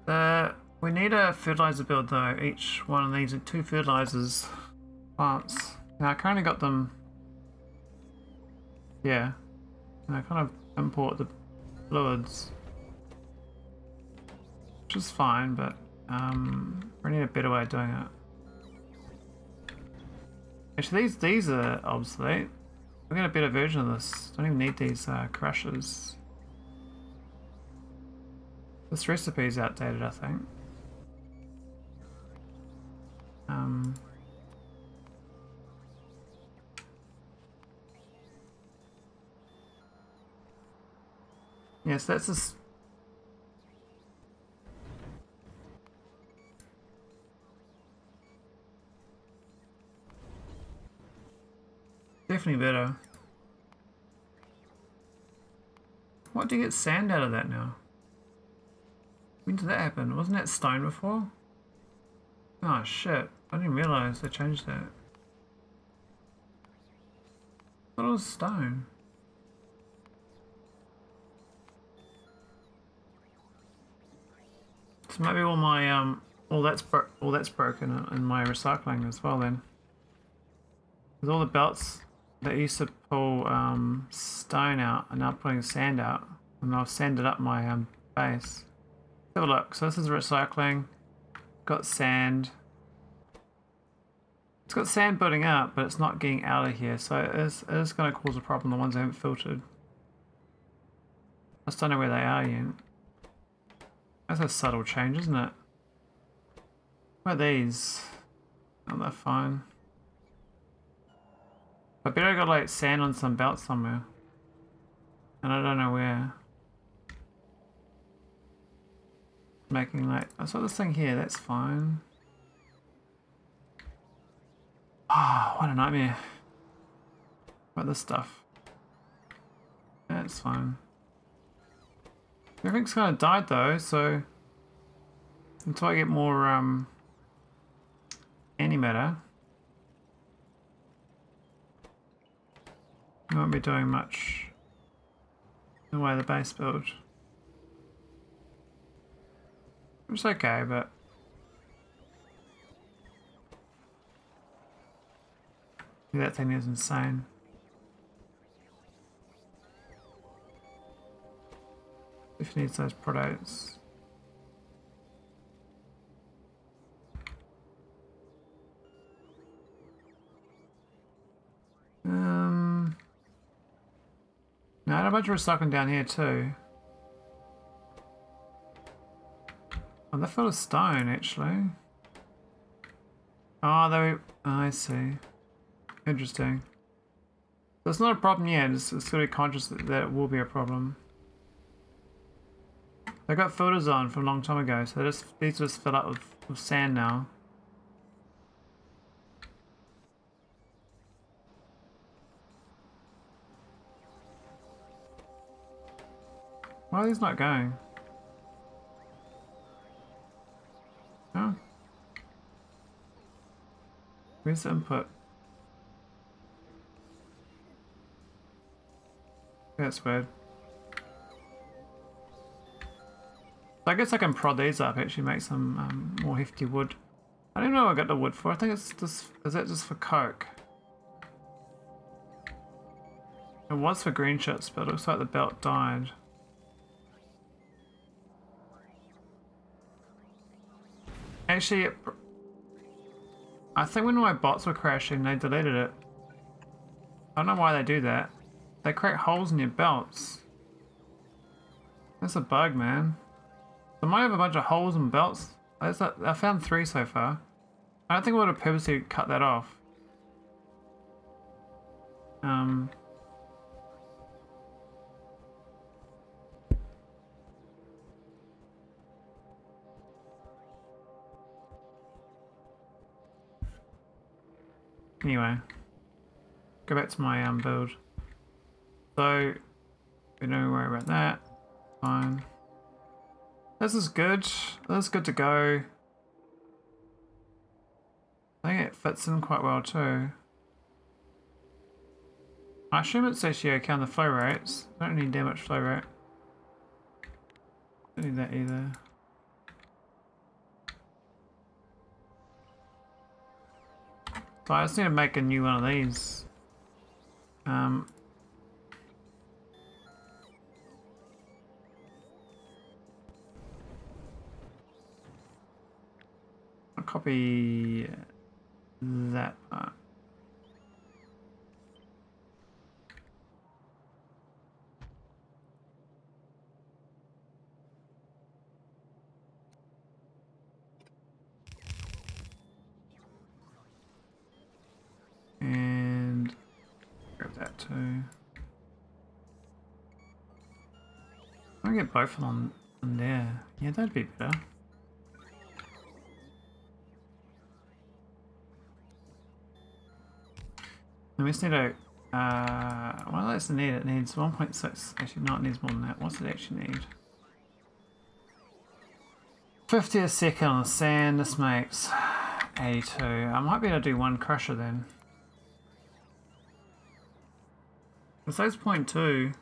the we need a fertilizer build though. Each one of these are two fertilizers plants. Now I currently got them. Yeah, and I kind of import the fluids, which is fine, but um, I need a better way of doing it. Actually, these these are obsolete. We'll get a better version of this. Don't even need these uh, crushers. This recipe is outdated, I think. Um, yes, that's just. Definitely better. What do you get sand out of that now? When did that happen? Wasn't that stone before? Oh shit, I didn't realise they changed that. I thought it was stone. So maybe all my um all that's all that's broken in my recycling as well then. With all the belts that used to pull um, stone out are now putting sand out and I've sanded up my um, base. Let's have a look. So this is recycling. Got sand. It's got sand building up, but it's not getting out of here, so it is, going to cause a problem, the ones I haven't filtered. I just don't know where they are yet. That's a subtle change, isn't it? What are these? Oh, they're fine. I bet I got like sand on some belt somewhere. And I don't know where. Making like, I saw this thing here, that's fine. Ah, oh, what a nightmare. What this stuff? That's fine. Everything's kind of died though, so until I get more um, antimatter, I won't be doing much in the way the base build. It's okay, but that thing is insane. If you need those products. Um, no, I had a bunch of recycling down here too. Oh, they're full of stone, actually. Oh, they. Oh, I see. Interesting. It's not a problem yet. It's, it's got to be conscious that, that it will be a problem. They got filters on from a long time ago, so just, these just fill up with, with sand now. Why are these not going? Oh. Where's the input? That's weird. I guess I can prod these up, actually make some um, more hefty wood. I don't know what I got the wood for. I think it's just, is that just for coke? It was for green shits, but it looks like the belt died. Actually, it, I think when my bots were crashing, they deleted it. I don't know why they do that. They create holes in your belts. That's a bug, man. I might have a bunch of holes and belts. I found three so far. I don't think I would have purposely cut that off. Um, Anyway, go back to my um, build. So, we don't worry about that. Fine. This is good. This is good to go. I think it fits in quite well too. I assume it's actually okay on the flow rates. I don't need that much flow rate. Don't need that either. So I just need to make a new one of these. Um, copy that part. And grab that too. I'll get both of them in there. Yeah, that'd be better. We just need a, uh, well that's the need, it needs 1.6, actually no it needs more than that, what's it actually need? 50 a second on the sand, this makes 82, I might be able to do one crusher then. Because those 0.2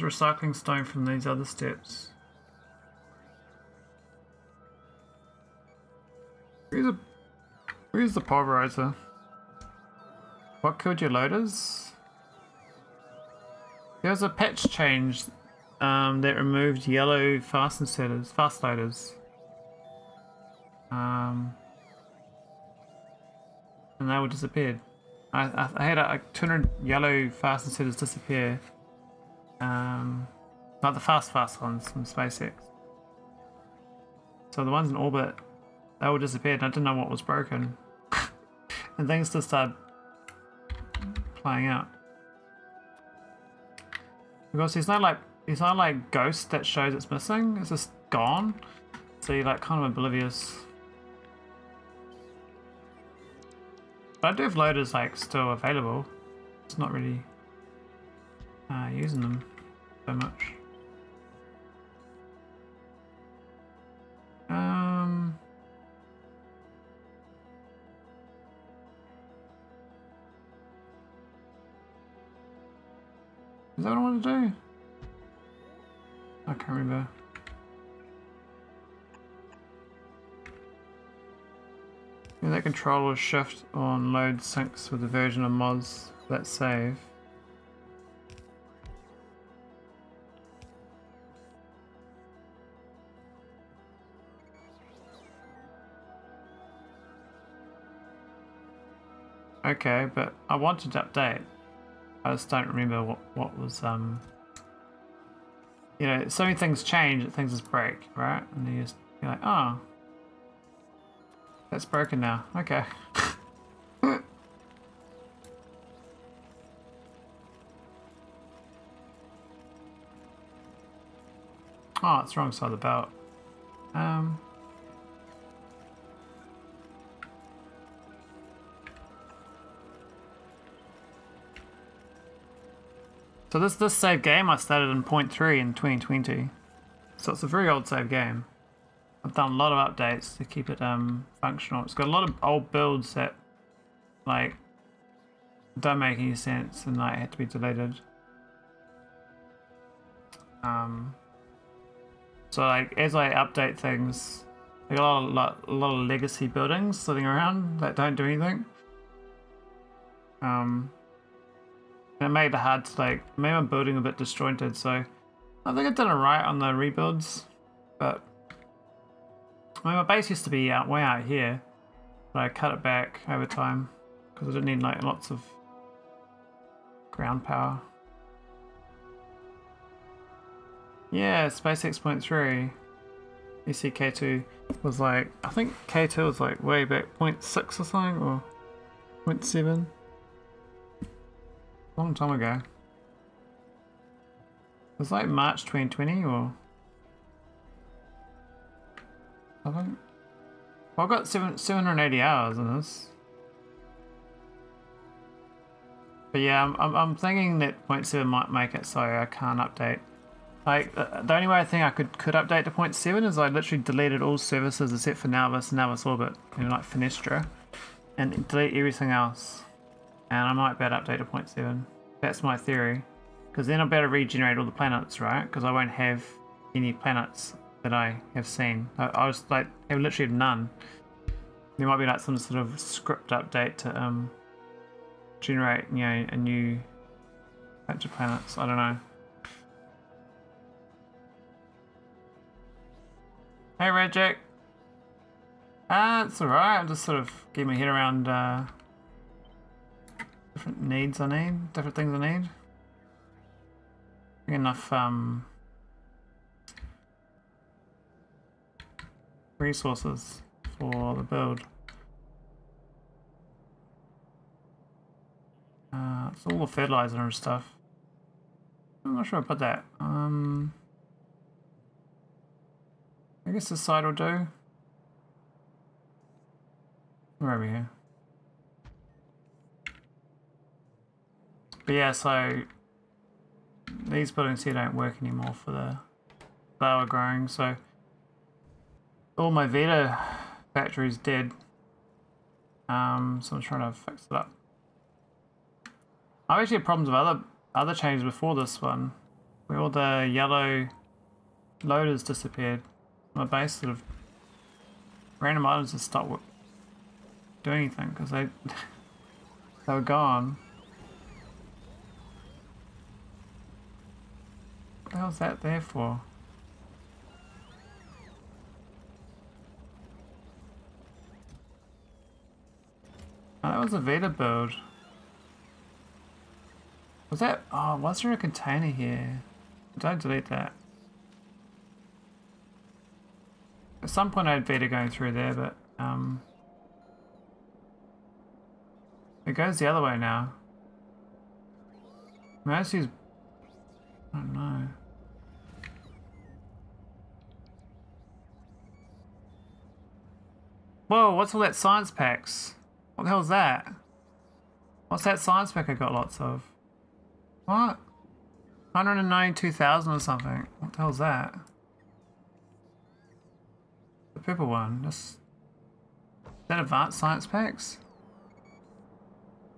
recycling stone from these other steps. Where's the, where's the pulverizer? What killed your loaders? There was a patch change um, that removed yellow fasten setters, fast loaders. Um, and they all disappeared. I, I, I had a, 200 yellow fasten setters disappear. Um, not the fast fast ones from SpaceX. So the ones in orbit, they all disappeared and I didn't know what was broken. and things just started playing out. Because he's not like he's not like ghost that shows it's missing, it's just gone. So you're like kind of oblivious. But I do have loaders like still available. It's not really uh, using them so much. Um Is that what I want to do? I can't remember. Yeah, that controller shift on load syncs with the version of mods that save. Okay, but I wanted to update. I just don't remember what, what was, um... You know, so many things change things just break, right? And you just, you're like, oh. That's broken now. Okay. oh, it's wrong side of the belt. Um... So this this save game I started in 0.3 in 2020. So it's a very old save game. I've done a lot of updates to keep it um functional. It's got a lot of old builds that like don't make any sense and like had to be deleted. Um so like as I update things, I got a lot, of, a lot of legacy buildings sitting around that don't do anything. Um it made it hard to like, maybe my building a bit disjointed, so I think I've done right on the rebuilds, but I mean, my base used to be out way out here, but I cut it back over time because I didn't need like lots of ground power. Yeah, three. You see K2 was like, I think K2 was like way back 0.6 or something, or 0.7. Long time ago. It was like March 2020 or something. Well, I've got seven, 780 hours in this. But yeah, I'm, I'm, I'm thinking that 0.7 might make it so I can't update Like, uh, the only way I think I could, could update to 0.7 is I literally deleted all services except for Nauvis and Nauvis Orbit, and like Fenestra, and delete everything else. And I might be able to update to 0.7. That's my theory. Because then I'll be able to regenerate all the planets, right? Because I won't have any planets that I have seen. I, I was like, I literally have none. There might be like some sort of script update to um, generate, you know, a new bunch of planets. I don't know. Hey, Red Jack. Ah, it's alright. I'm just sort of getting my head around uh, different needs I need, different things I need. Enough um, resources for the build. Uh, it's all the fertilizer and stuff. I'm not sure I put that. Um, I guess this side will do. Where are we here? But yeah, so these buildings here don't work anymore for the flower growing, so all my Vita factory's dead. Um, so I'm trying to fix it up. I've actually had problems with other other changes before this one, where all the yellow loaders disappeared. My base sort of random items just stopped doing anything because they they were gone. The hell's that there for? Oh, that was a Vita build. Was that... Oh, was there a container here? Don't delete that. At some point I had Vita going through there, but... um, It goes the other way now. Mercy's... I don't know. Whoa, what's all that science packs? What the hell is that? What's that science pack I got lots of? What? 192,000 or something. What the hell is that? The purple one. Just, is that advanced science packs?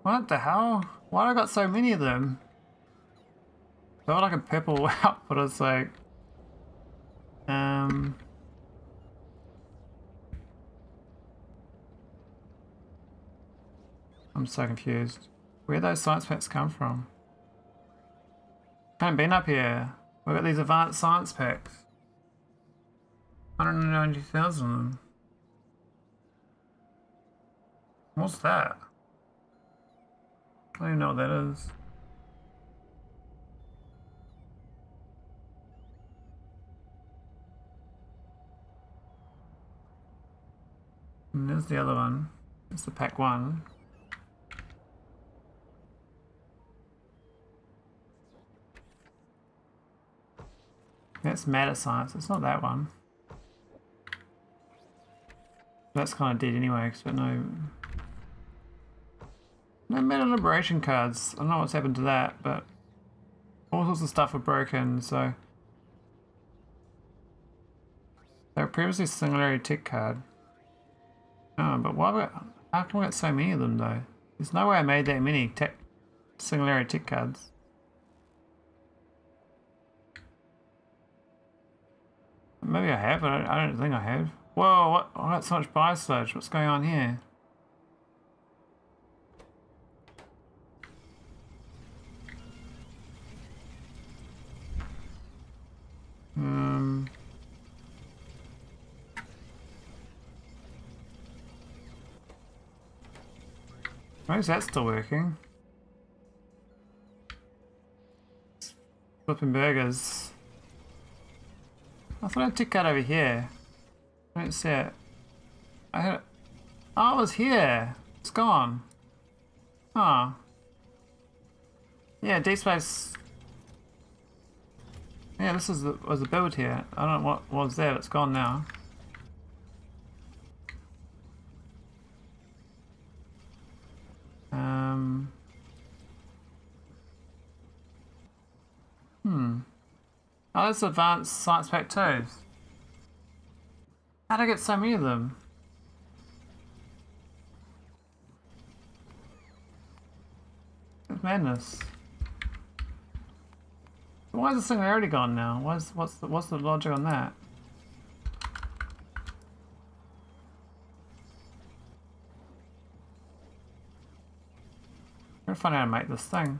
What the hell? Why do I got so many of them? Felt like a purple output. It's like, um, I'm so confused. Where those science packs come from? I haven't been up here. We've got these advanced science packs. 190,000. What's that? I don't even know what that is. And there's the other one. It's the pack one. That's matter science. It's not that one. That's kind of dead anyway, but no... No meta liberation cards. I don't know what's happened to that, but... All sorts of stuff are broken, so... They were previously Singularity Tech card. Oh, but why we, how can we get so many of them though? There's no way I made that many tech Singularity Tech cards. Maybe I have, but I, don't think I have. Whoa, what? That's so much biosludge. What's going on here? Um... Why is that still working? Flipping burgers. I thought I took that over here. I don't see it. I had it. Oh, it was here. It's gone. Oh. Yeah, Deep Space. Yeah, this is the, was the build here. I don't know what was there. It's gone now. Um. Hmm. Oh, that's advanced science twos. How'd I get so many of them? Madness. Why is this thing already gone now? What's the what's the logic on that? I'm gonna find out how to make this thing.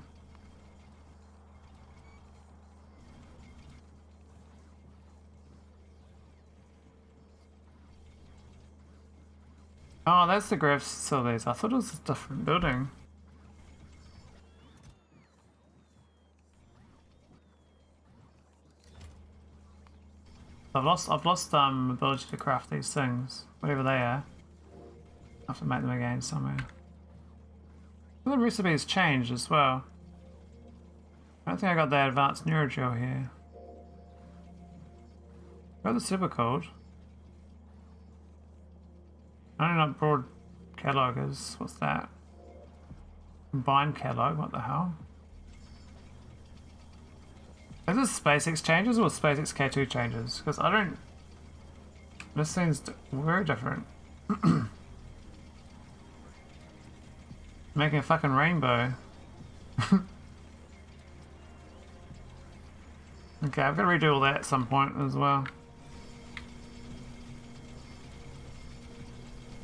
Oh, that's the Graves facilities. I thought it was a different building. I've lost I've lost um ability to craft these things, whatever they are. I have to make them again somewhere. The recipe has changed as well. I don't think I got that advanced neurogel here. Got the super cold. Only not know, what broad catalog is what's that? Combined catalog, what the hell? Is this SpaceX changes or SpaceX K2 changes? Because I don't... This seems very different. Making a fucking rainbow. okay, I've got to redo all that at some point as well.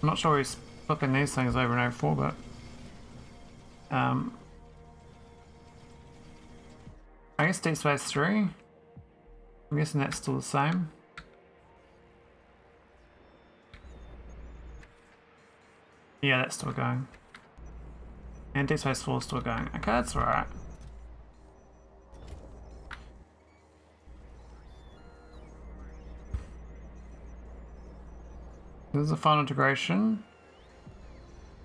I'm not sure he's flipping these things over and over for, but... Um, I guess Deep Space 3. I'm guessing that's still the same. Yeah, that's still going. And Deep Space 4 is still going. Okay, that's alright. This is a final integration.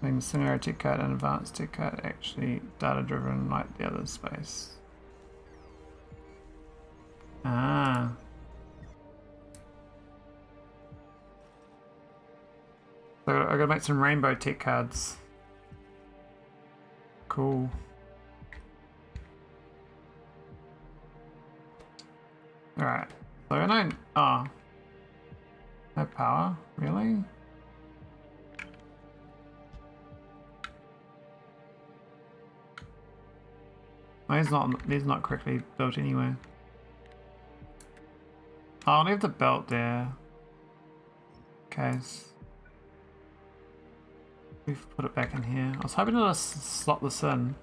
Making scenario card and advanced tech card actually data driven like the other space. Ah. So I gotta make some rainbow tech cards. Cool. Alright. So I don't... Oh. No power? Really? Oh, he's not, correctly built anyway. Oh, I'll leave the belt there. Case. We've put it back in here. I was hoping to slot this in.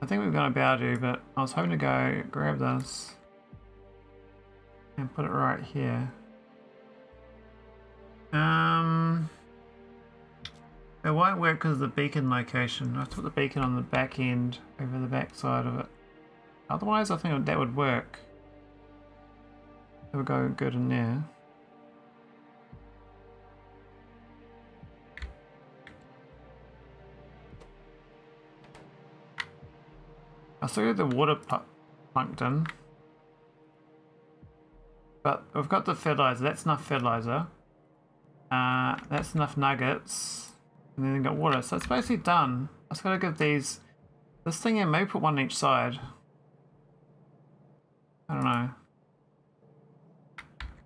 I think we are going to be able to, but I was hoping to go grab this and put it right here. Um, it won't work because of the beacon location. I put the beacon on the back end over the back side of it. Otherwise, I think that would work. It would go good in there. I still get the water plunked in. But we've got the fertilizer. That's enough fertilizer. Uh, that's enough nuggets. And then got water. So it's basically done. I just gotta give these... This thing here, maybe put one on each side. I don't know.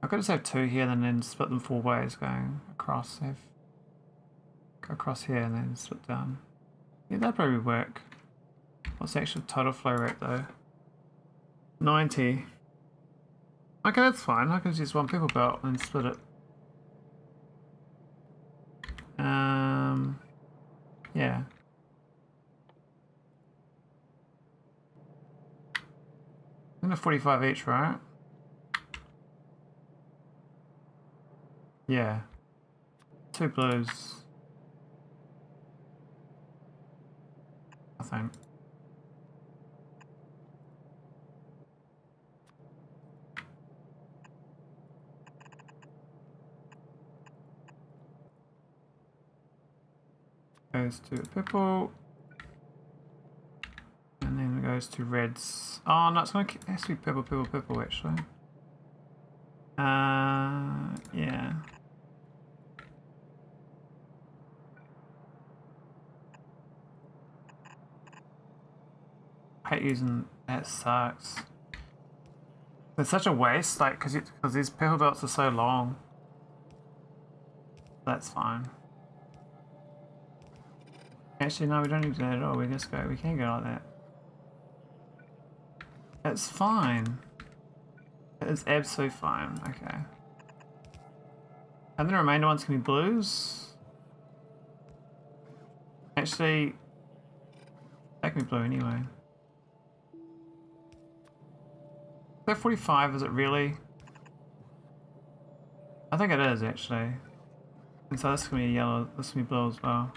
I could just have two here and then split them four ways going across. Have go across here and then split down. Yeah, that'd probably work. What's the actual total flow rate though? 90. Okay, that's fine. I can just use one people belt and split it. Um, yeah. I'm gonna 45 each, right? Yeah. Two blues. I think. Goes to purple. And then it goes to reds. Oh no, it's gonna it has to be purple, purple, purple actually. Uh yeah. hate using that sucks. It's such a waste, like, because these purple belts are so long. That's fine. Actually, no, we don't need to that at all. We just go. We can go like that. That's fine. It is absolutely fine. Okay. And the remainder ones can be blues. Actually, that can be blue anyway. Is that 45? Is it really? I think it is actually. And so this can be yellow, this can be blue as well.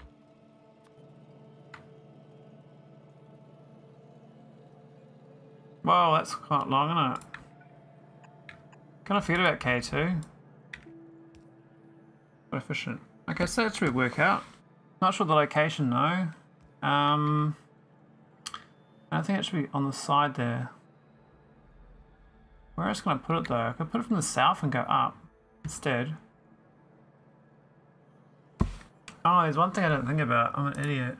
Wow, that's quite long, isn't it? Can I forget about K2? Quite efficient. Okay, so that's really work out. Not sure the location though. Um, I think it should be on the side there. Where else can I put it though? I could put it from the south and go up instead. Oh, there's one thing I didn't think about. I'm an idiot.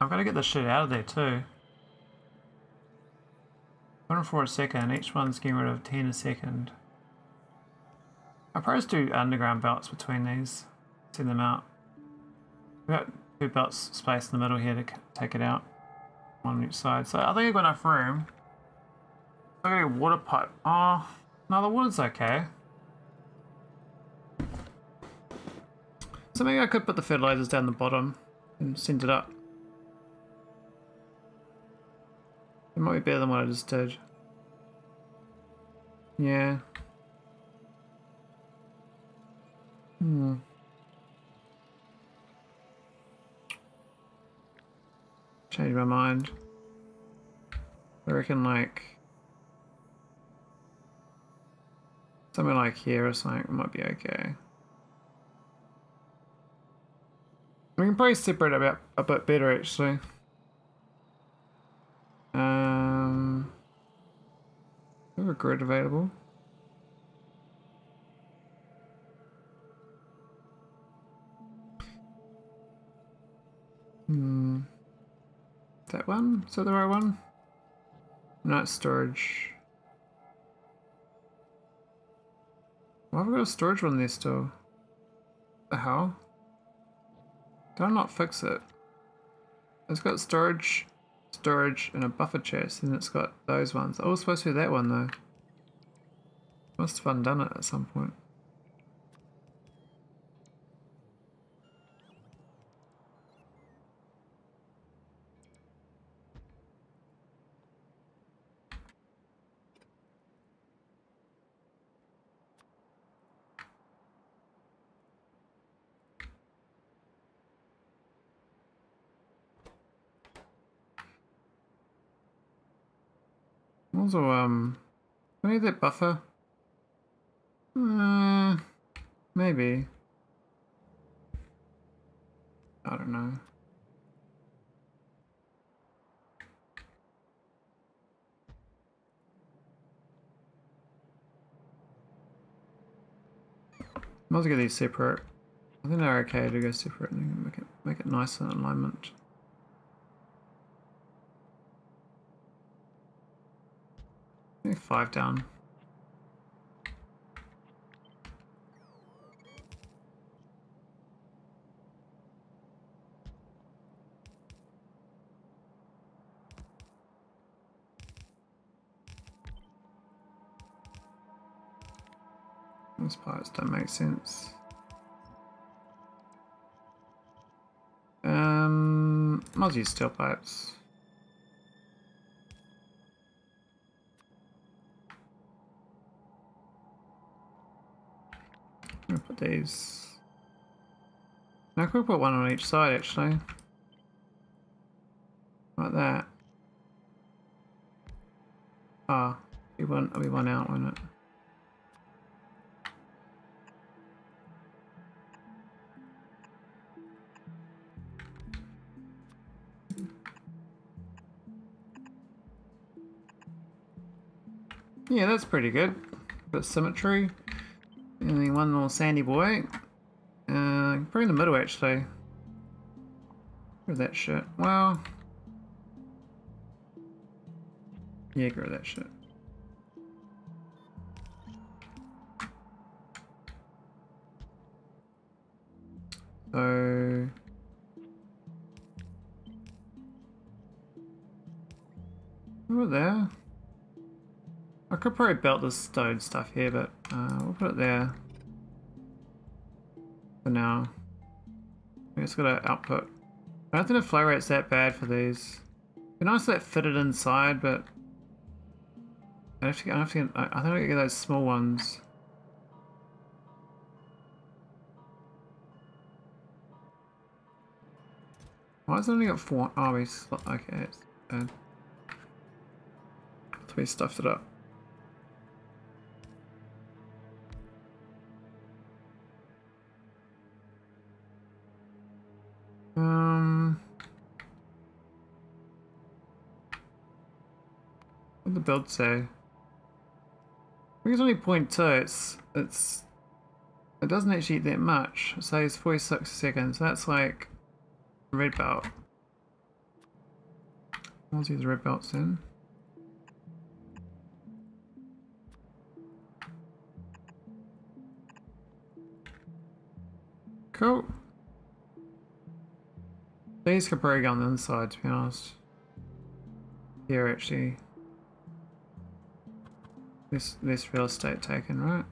I've got to get this shit out of there too. Them for a second. Each one's getting rid of 10 a second. I'll probably do underground belts between these. Send them out. We've got two belts spaced in the middle here to take it out. One on each side. So I think I've got enough room. I got a water pipe. Oh, no, the water's okay. So maybe I could put the fertilizers down the bottom and send it up. It might be better than what I just did. Yeah. Hmm. Change my mind. I reckon like Something like here or something might be okay. We can probably separate a bit, a bit better actually. Um, we have a grid available. Hmm. That one? Is that the right one? Not storage. Why have we got a storage one there still? The hell? Did I not fix it? It's got storage, storage, and a buffer chest, and it's got those ones. I was supposed to be that one though. Must have undone it at some point. Also, um, do I need that buffer? Uh, maybe. I don't know. Might as well get these separate. I think they're okay to go separate and make it make it nice five down. These parts don't make sense. Um, I'll use steel pipes. put these. I could put one on each side actually. Like that. Ah, we want we one out, won't it? Yeah, that's pretty good. Bit symmetry. Only one more sandy boy. Uh, probably in the middle actually. Grab that shit. Well. Yeah, grab that shit. So... Over there. I could probably belt this stone stuff here, but uh, we'll put it there for now. I just got to output. I don't think the flow rate's that bad for these. It'd be nice fit it inside, but I have to, I have to get, I think I get those small ones. Why has it only got four? Oh, we, okay, it's bad. We stuffed it up. Um, what did the build say? I think it's only point two. It's it's it doesn't actually eat that much. It says 46 seconds. That's like red belt. Let's red belts then. Cool. These could go on the inside, to be honest. Here, actually. This, this real estate taken, right?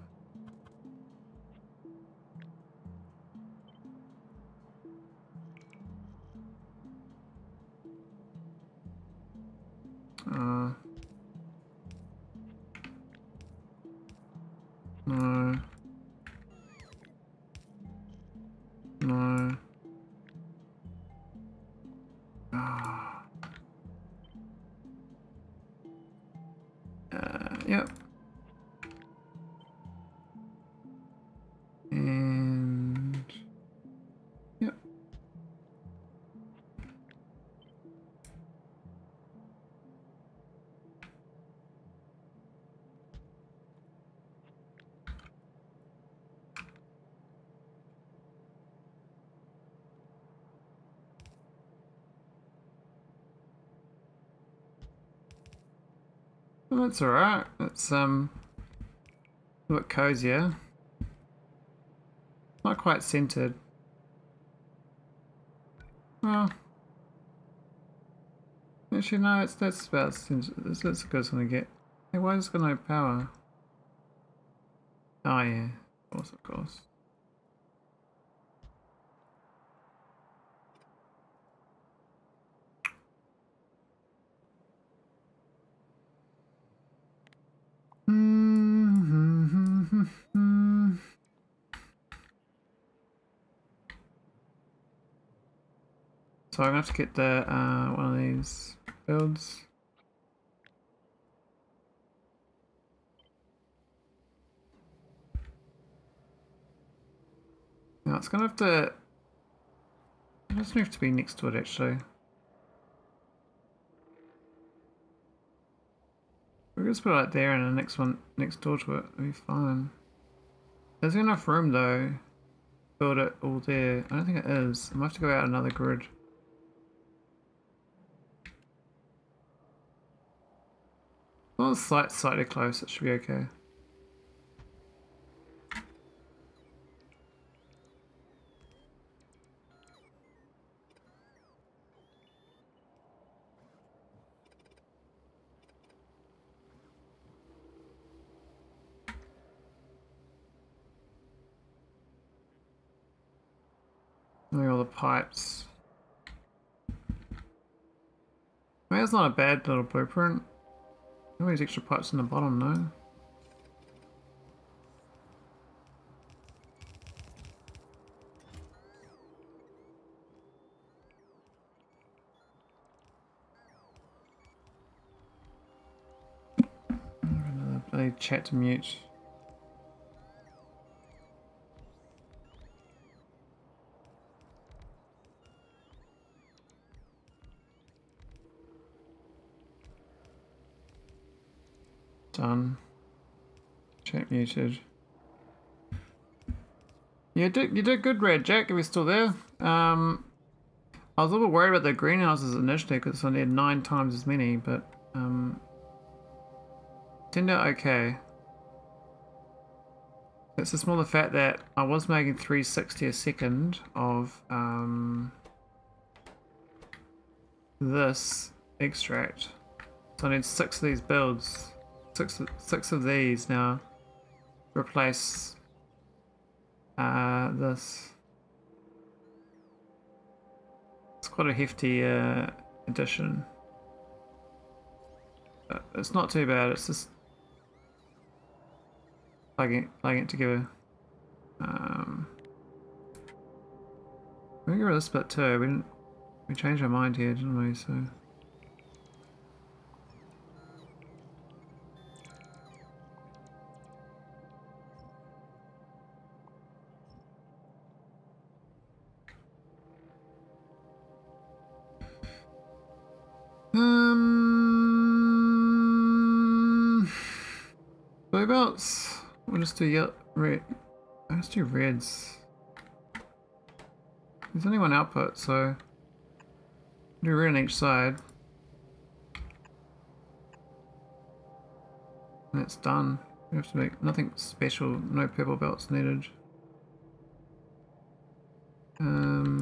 Uh. No. Well, that's alright. It's um a bit cozier. Not quite centered. Well, actually no, it's that's about that's, that's a good one to get. Hey, why is got no power? Oh yeah, of course, of course. So I'm gonna have to get the uh, one of these builds. Now it's gonna have to. It doesn't have to be next to it actually. We're gonna put it right there and the next one next door to it. It'll be fine. There's enough room though. Build it all there. I don't think it is. I might have to go out another grid. Well, slight, slightly close, it should be okay. The pipes. I mean, that's not a bad little blueprint. All these extra pipes in the bottom, no? Another bloody chat to mute. Done. Chat muted. You did, you did good, Red Jack, if you're still there. Um, I was a little worried about the greenhouses initially because I needed nine times as many, but um, out okay. It's the fact that I was making 360 a second of um, this extract. So I need six of these builds. Six, six of these now. Replace uh, this. It's quite a hefty uh, addition. But it's not too bad, it's just plugging, plugging it together. Um, we get rid of this bit too. We didn't. We changed our mind here, didn't we? So. Belts. We'll just do yellow, red. Let's do reds. There's only one output, so do red on each side. And it's done. We have to make nothing special, no purple belts needed. Um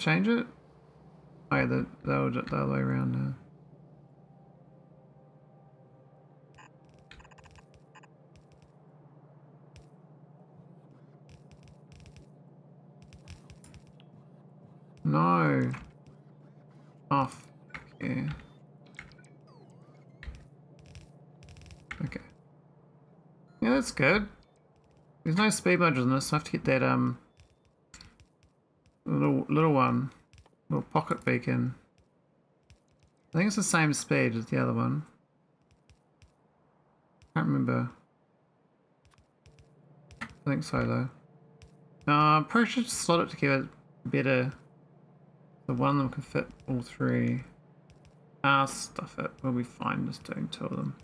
change it? Oh yeah, the, the, other, the other way around now. No. Off. Okay. Okay. Yeah, that's good. There's no speed modules in this, so I have to get that um little little one. Little pocket beacon. I think it's the same speed as the other one. Can't remember. I think so though. No, I'm pretty sure to slot it together better. The one them can fit all three. Ah, stuff it. We'll be fine just doing two of them.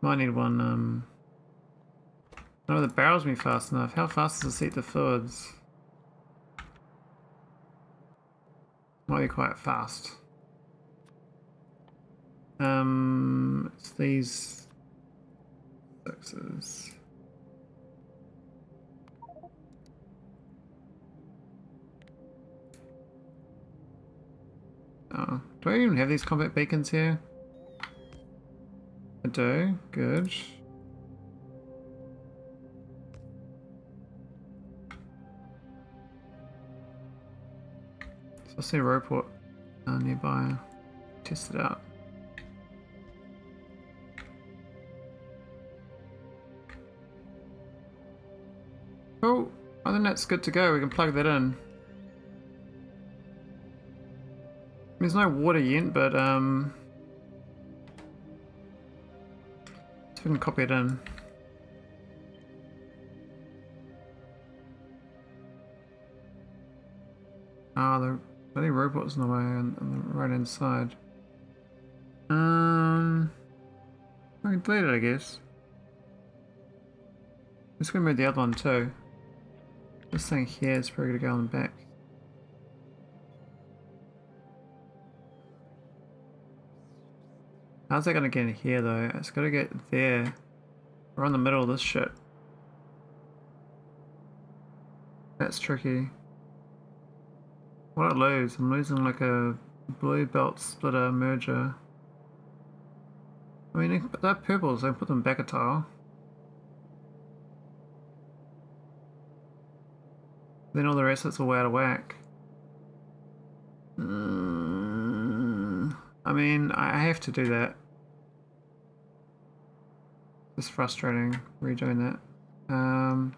Might need one, um... No, the barrels me fast enough. How fast does it seat the fluids? Might be quite fast. Um, it's these sixes. Oh, do I even have these compact beacons here? I do, good. So I see a robot uh, nearby. Test it out. Oh, I think that's good to go. We can plug that in. There's no water yet, but um, can copy it in. Ah, the bloody robot's in the way on, on the right hand side. Um, I can delete it, I guess. Just gonna move the other one too. This thing here is probably gonna go on the back. How's that gonna get in here though? It's gotta get there. We're on the middle of this shit. That's tricky. What I lose? I'm losing like a blue belt splitter merger. I mean, they're purples, I put them back a tile. Then all the rest of it's all out of whack. Mm, I mean, I have to do that. It's frustrating redoing that. Um,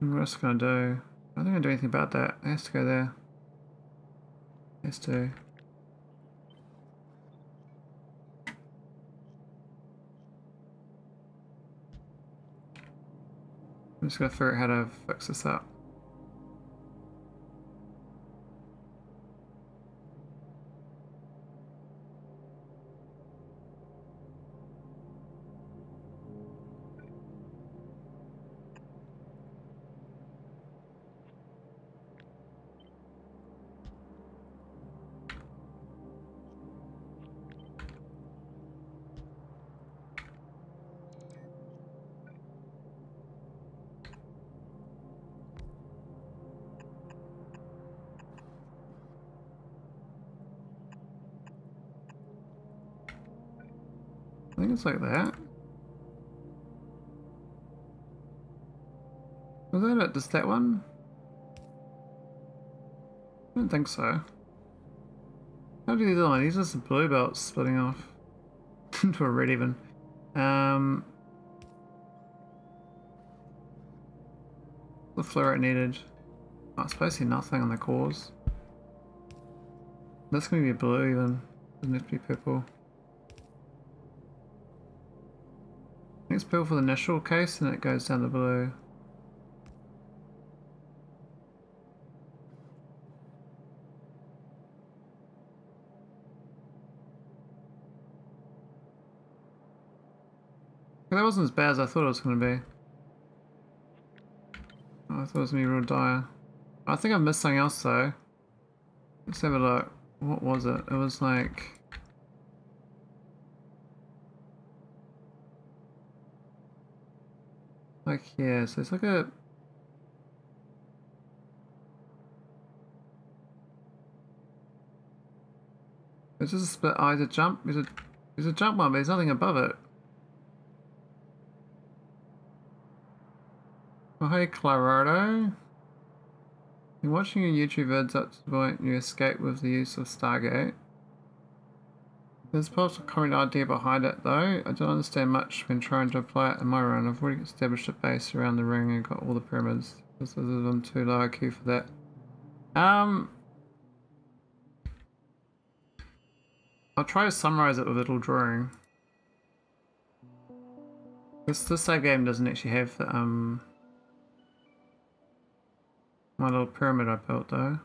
what else can I do? I don't think I do anything about that. It has to go there. It has to. I'm just gonna figure out how to fix this up. It's like that. Was that it? Just that one? I don't think so. How do these are? These are some blue belts splitting off into a red even. Um, the fluorite needed. Oh, it's basically nothing on the cores. That's gonna be blue even. Doesn't have to be purple. It's purple for the initial case and it goes down to blue. That wasn't as bad as I thought it was going to be. I thought it was going to be real dire. I think I missed something else though. Let's have a look. What was it? It was like... Like here, so it's like a... It's just a split. Oh, is a jump? Is a, is a jump one, but there's nothing above it. Oh, hey, Clarado. You're watching your YouTube vids up to the point you escape with the use of Stargate. There's a possible current idea behind it though. I don't understand much when trying to apply it in my run. I've already established a base around the ring and got all the pyramids. This is on too low IQ for that. Um, I'll try to summarize it with a little drawing. This this save game doesn't actually have the um my little pyramid I built though.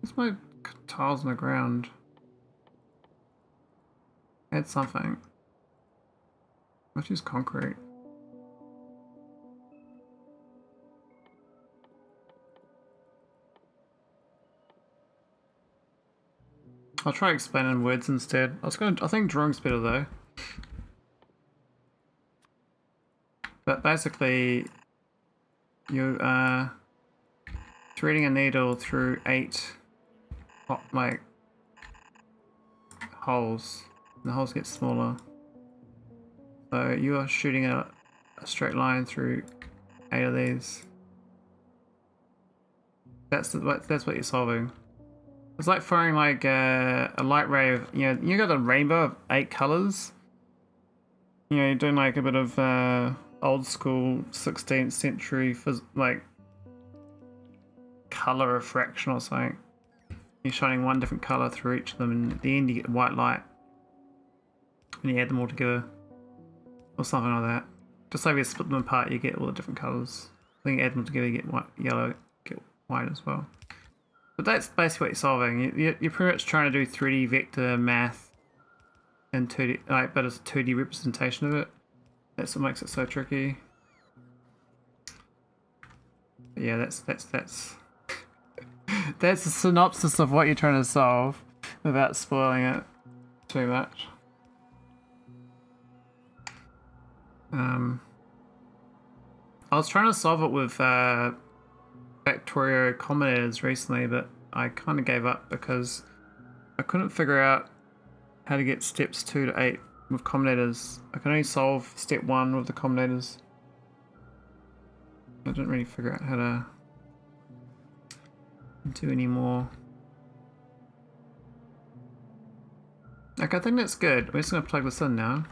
Where's my tiles on the ground? Add something. Let's use concrete. I'll try explaining words instead. I was going. To, I think drawing's better though. But basically, you are threading a needle through eight like holes. The holes get smaller. So you are shooting a, a straight line through eight of these. That's the, that's what you're solving. It's like firing like a, a light ray of you know you got a rainbow of eight colors. You know you're doing like a bit of uh, old school 16th century for like color refraction or something. You're shining one different color through each of them, and at the end you get white light. And you add them all together, or something like that. Just like if you split them apart, you get all the different colors. Then you add them together, you get white, yellow, get white as well. But that's basically what you're solving. You're pretty much trying to do 3D vector math in 2D, like, but it's a 2D representation of it. That's what makes it so tricky. But yeah, that's that's that's that's a synopsis of what you're trying to solve without spoiling it too much. Um, I was trying to solve it with uh, combinators recently, but I kind of gave up because I couldn't figure out how to get steps 2 to 8 with combinators. I can only solve step 1 with the combinators. I didn't really figure out how to do any more. Okay, I think that's good. We're just going to plug this in now.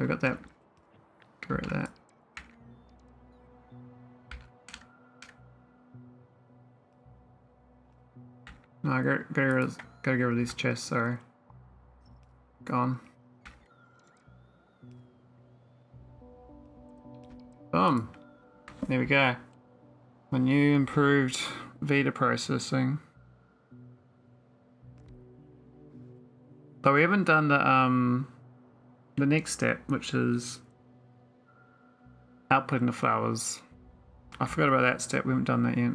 We got that. Get rid of that. No, I gotta, gotta, gotta get rid of these chests, sorry. gone. Boom. There we go. My new improved Vita processing. But we haven't done the um the next step, which is outputting the flowers. I forgot about that step. We haven't done that yet.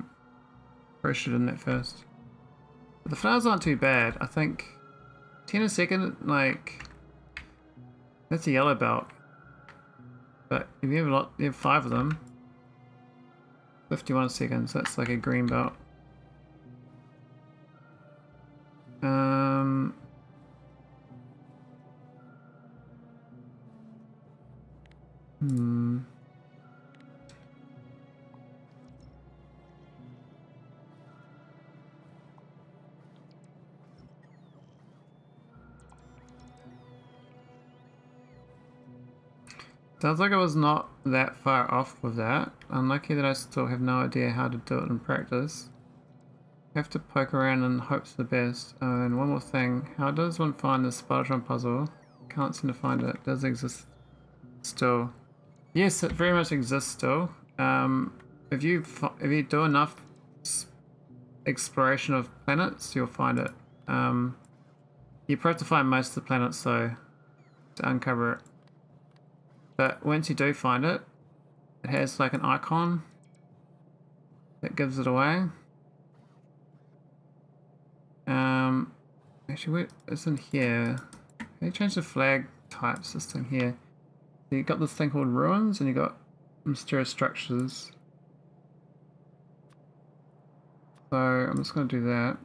Probably should have done that first. But the flowers aren't too bad. I think 10 a second, like that's a yellow belt. But if you have a lot, you have five of them. 51 seconds, that's like a green belt. Um, hmm. Sounds like I was not that far off with that. Unlucky that I still have no idea how to do it in practice. Have to poke around and hope for the best. Oh, and one more thing. How does one find the Spidertron puzzle? Can't seem to find it. Does exist still? Yes, it very much exists still. Um, if you if you do enough exploration of planets, you'll find it. Um, you probably have to find most of the planets though to uncover it. But once you do find it, it has like an icon that gives it away. Um, actually, it's in here? Can you change the flag type system here? You got this thing called ruins, and you got mysterious structures. So I'm just going to do that.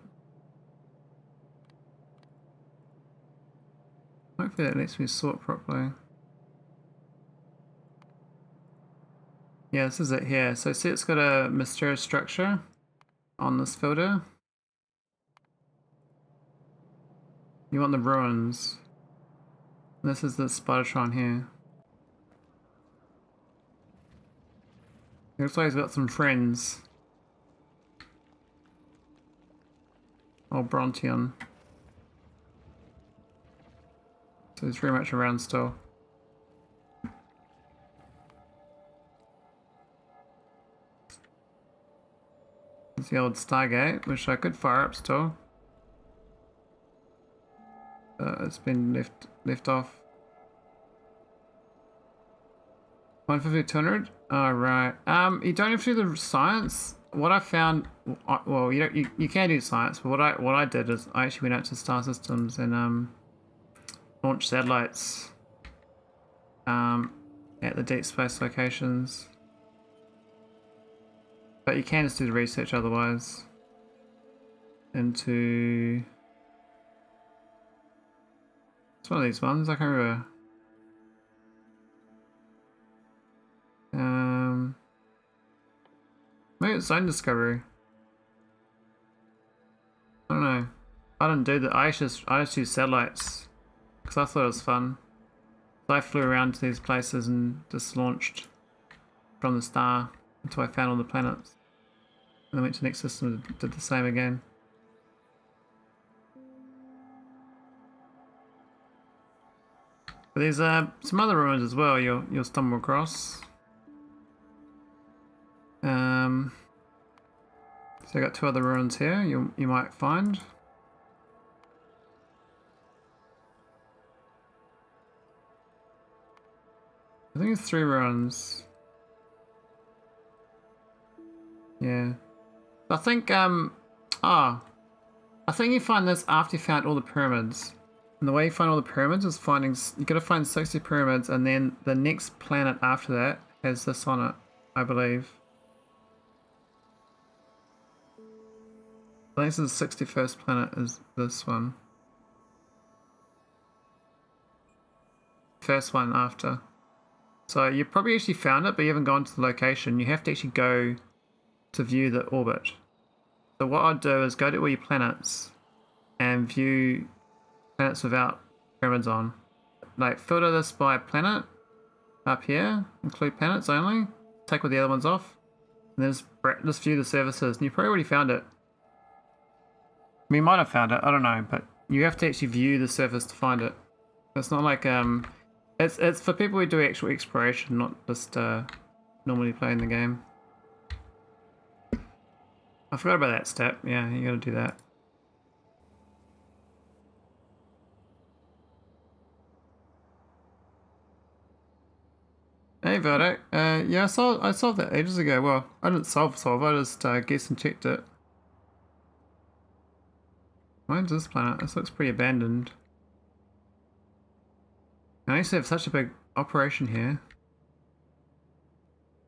Hopefully that lets me sort properly. Yeah, this is it here. So see it's got a mysterious structure on this filter. You want the ruins. This is the Spidertron here. Looks like he's got some friends. Oh, Brontion. So he's very much around still. It's the old Stargate, which I could fire up still. Uh, it's been left left off. 150 200? Alright. Um, you don't have to do the science. What I found, well, you don't, you, you can do science, but what I what I did is I actually went out to star systems and um, launched satellites um, at the deep space locations. But you can just do the research otherwise. Into... It's one of these ones, I can't remember. Um... Maybe it's zone discovery. I don't know. I didn't do that. I just I just used satellites because I thought it was fun. So I flew around to these places and just launched from the star until I found all the planets. And then went to the next system and did the same again. But there's uh, some other ruins as well you'll, you'll stumble across. Um, so I got two other ruins here you, you might find. I think it's three ruins. Yeah. I think, um, ah, I think you find this after you found all the pyramids. And the way you find all the pyramids is finding, you gotta find 60 pyramids and then the next planet after that has this on it, I believe. The 61st planet is this one. First one after. So you probably actually found it, but you haven't gone to the location. You have to actually go to view the orbit. So what I'd do is go to all your planets and view planets without pyramids on. Like filter this by planet up here, include planets only, take all the other ones off, and then just, just view the surfaces. And you probably already found it. You might have found it, I don't know, but you have to actually view the surface to find it. It's not like um, it's it's for people who do actual exploration, not just uh, normally playing the game. I forgot about that step. Yeah, you gotta do that. Hey Verdict, uh, yeah, I saw I solved that ages ago. Well, I didn't solve solve. I just uh, guessed and checked it. Where's this planet? This looks pretty abandoned. I used to have such a big operation here.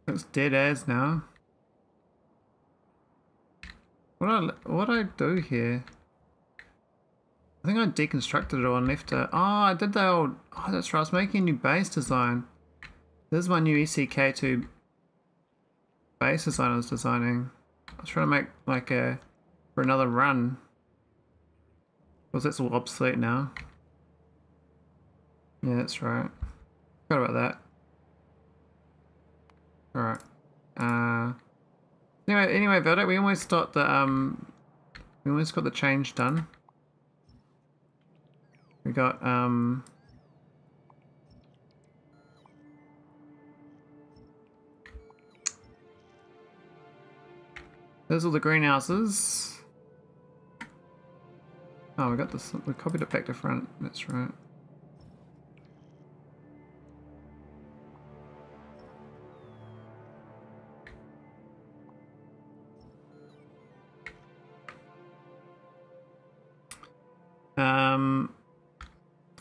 Looks dead as now. What I what I do here? I think I deconstructed it and left it. Oh, I did that old. Oh, that's right. I was making a new base design. This is my new ECK2 base design I was designing. I was trying to make like a for another run. Because that's all obsolete now. Yeah, that's right. Forgot about that. Alright. Uh, anyway, anyway, Verdict, we almost got the, um, we almost got the change done. We got, um, There's all the greenhouses. Oh, we got this. We copied it back to front. That's right. Um,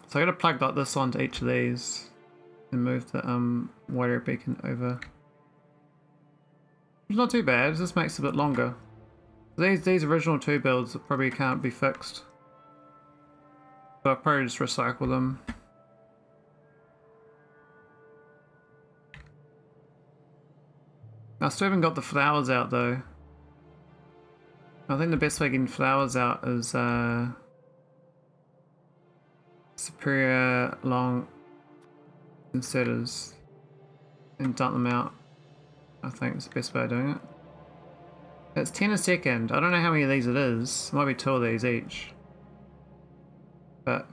so I gotta plug like this onto each of these and move the um water beacon over. It's not too bad, this makes it a bit longer. These these original two builds probably can't be fixed. But I'll probably just recycle them. I still haven't got the flowers out though. I think the best way getting flowers out is uh, superior long inserters and dump them out. I think it's the best way of doing it. It's 10 a second. I don't know how many of these it is. It might be two of these each. But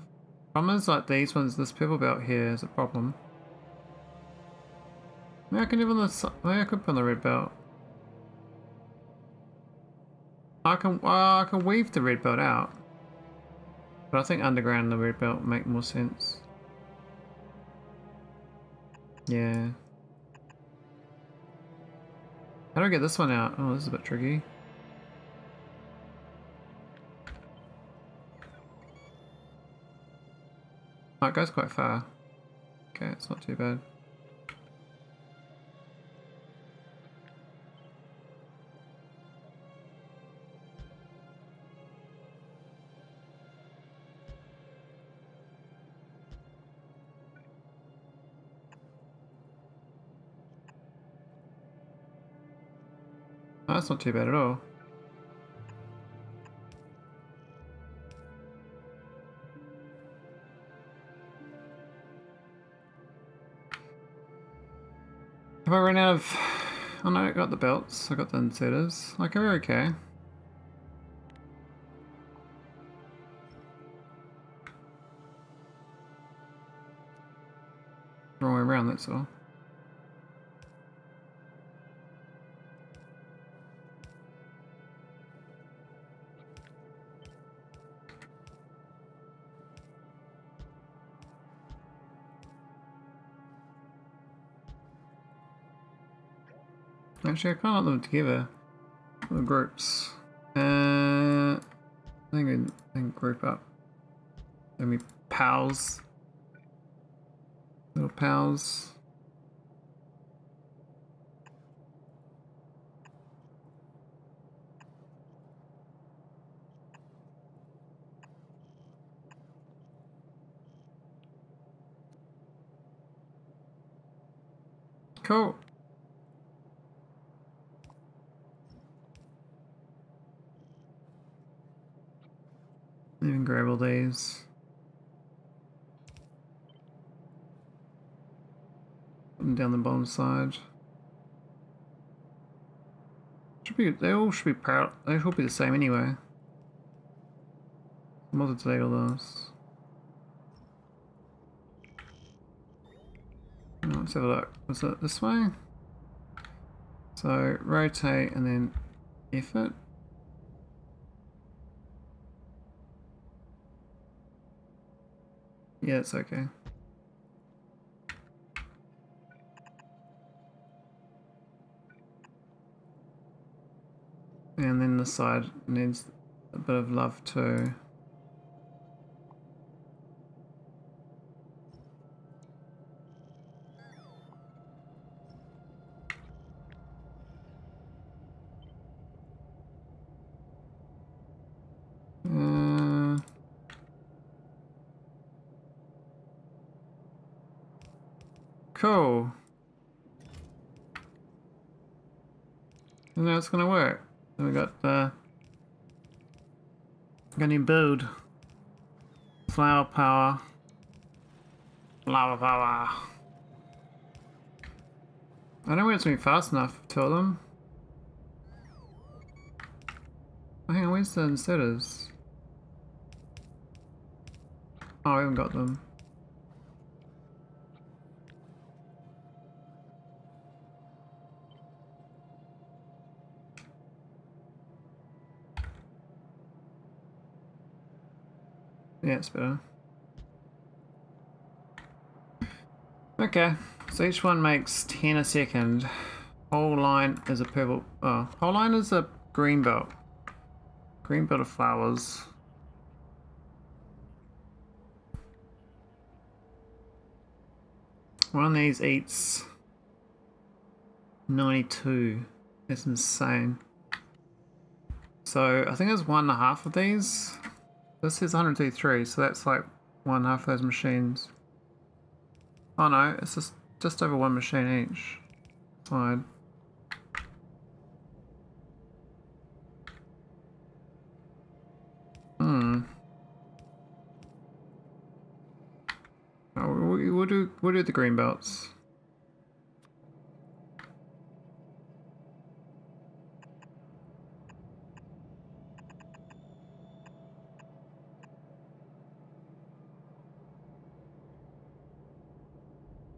problems like these ones, this purple belt here is a problem. Maybe I can live on the maybe I could put on the red belt. I can well, I can weave the red belt out. But I think underground the red belt make more sense. Yeah. How do I get this one out? Oh, this is a bit tricky. It goes quite far. Okay, it's not too bad. that's not too bad at all. Have I run out of... Oh no, I got the belts, I got the inserters. Like, we're okay. Wrong way around, that's all. Actually, I can't put them together. The groups. Uh, I think I think group up. Let me pals. Little pals. Cool. Even gravel days. down the bottom side. Should be they all should be proud they should be the same anyway. Multi delete all those. let's have a look. Was it this way? So rotate and then effort. Yeah, it's okay. And then the side needs a bit of love too. Cool. And now it's gonna work. Then we got uh gonna build. Flower power. Flower power. I don't know it's be fast enough to tell them. Oh, hang on, where's the inserters? Oh, I haven't got them. Yeah, it's better. Okay, so each one makes 10 a second. Whole line is a purple. Oh, whole line is a green belt. Green belt of flowers. One of these eats 92. That's insane. So I think there's one and a half of these. This is 133, so that's like one half of those machines. Oh no, it's just just over one machine each. Fine. Hmm. Oh, we'll do we'll do the green belts.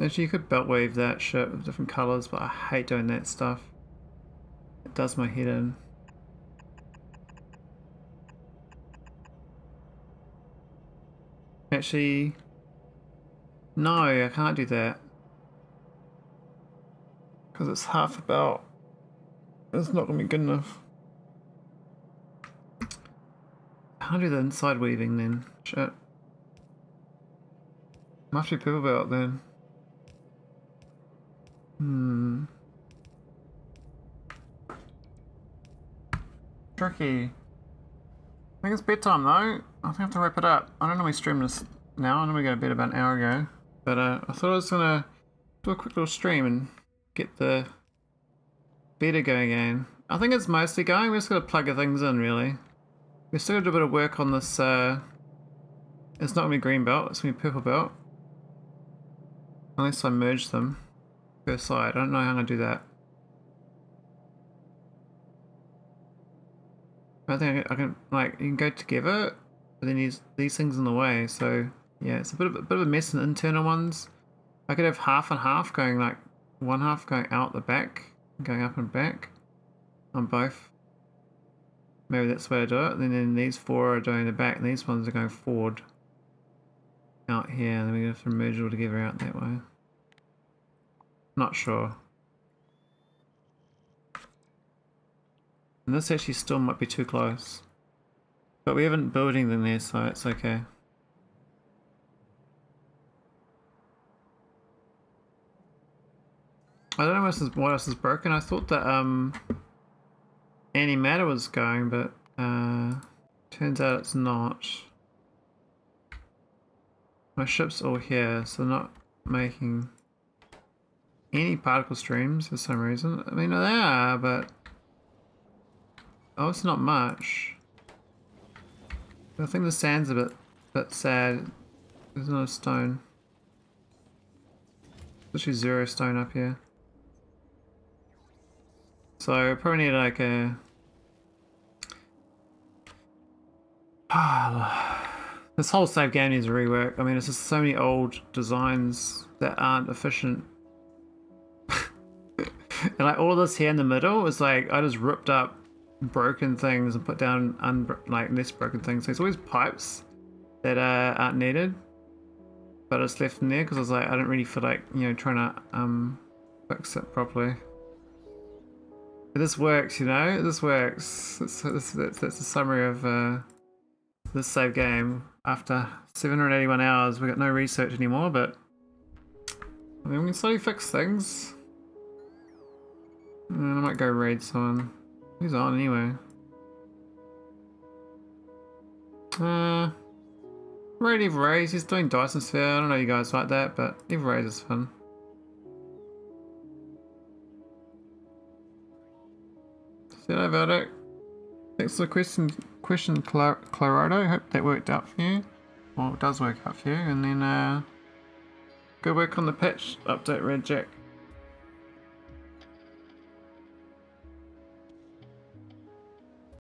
Actually, you could belt weave that shirt with different colors, but I hate doing that stuff. It does my head in. Actually, no, I can't do that. Because it's half a belt. It's not going to be good enough. I can't do the inside weaving then. Shit. Must be purple belt then. Hmm. Tricky. I think it's bedtime though. I think I have to wrap it up. I don't know we stream this now. I know we go to bed about an hour ago. But uh, I thought I was gonna do a quick little stream and get the Vita going again. I think it's mostly going. We just gotta plug the things in really. We still gotta do a bit of work on this. Uh, it's not gonna be green belt. It's gonna be purple belt. Unless I merge them per side. I don't know how I'm going to do that. I think I can, like, you can go together, but then these, these things in the way, so yeah, it's a bit of a bit of a mess in internal ones. I could have half and half going like one half going out the back, going up and back on both. Maybe that's the way to do it. And then these four are doing the back, and these ones are going forward out here, and then we have to merge all together out that way. Not sure. And this actually still might be too close. But we haven't built anything there, so it's okay. I don't know what else is, what else is broken. I thought that um, antimatter was going, but uh, turns out it's not. My ship's all here, so not making any particle streams for some reason. I mean, they are, but... Oh, it's not much. I think the sand's a bit, bit sad. There's not a stone. Literally zero stone up here. So I probably need like a... this whole save game needs a rework. I mean, it's just so many old designs that aren't efficient And like all of this here in the middle is like I just ripped up broken things and put down un like less broken things. So it's always pipes that uh, aren't needed, but it's left in there because I was like I don't really feel like you know trying to um fix it properly. But this works, you know. This works. That's that's, that's, that's a summary of uh, this save game. After 781 hours, we got no research anymore, but I mean we can slowly fix things. I might go raid someone. Who's on anyway? Uh, raid Eve. He's doing Dyson Sphere. I don't know you guys like that, but Eve Rays is fun. See that about it? Thanks for the question, question, Clar Clarado. Hope that worked out for you. Well, it does work out for you. And then, uh, work on the patch update, Red Jack.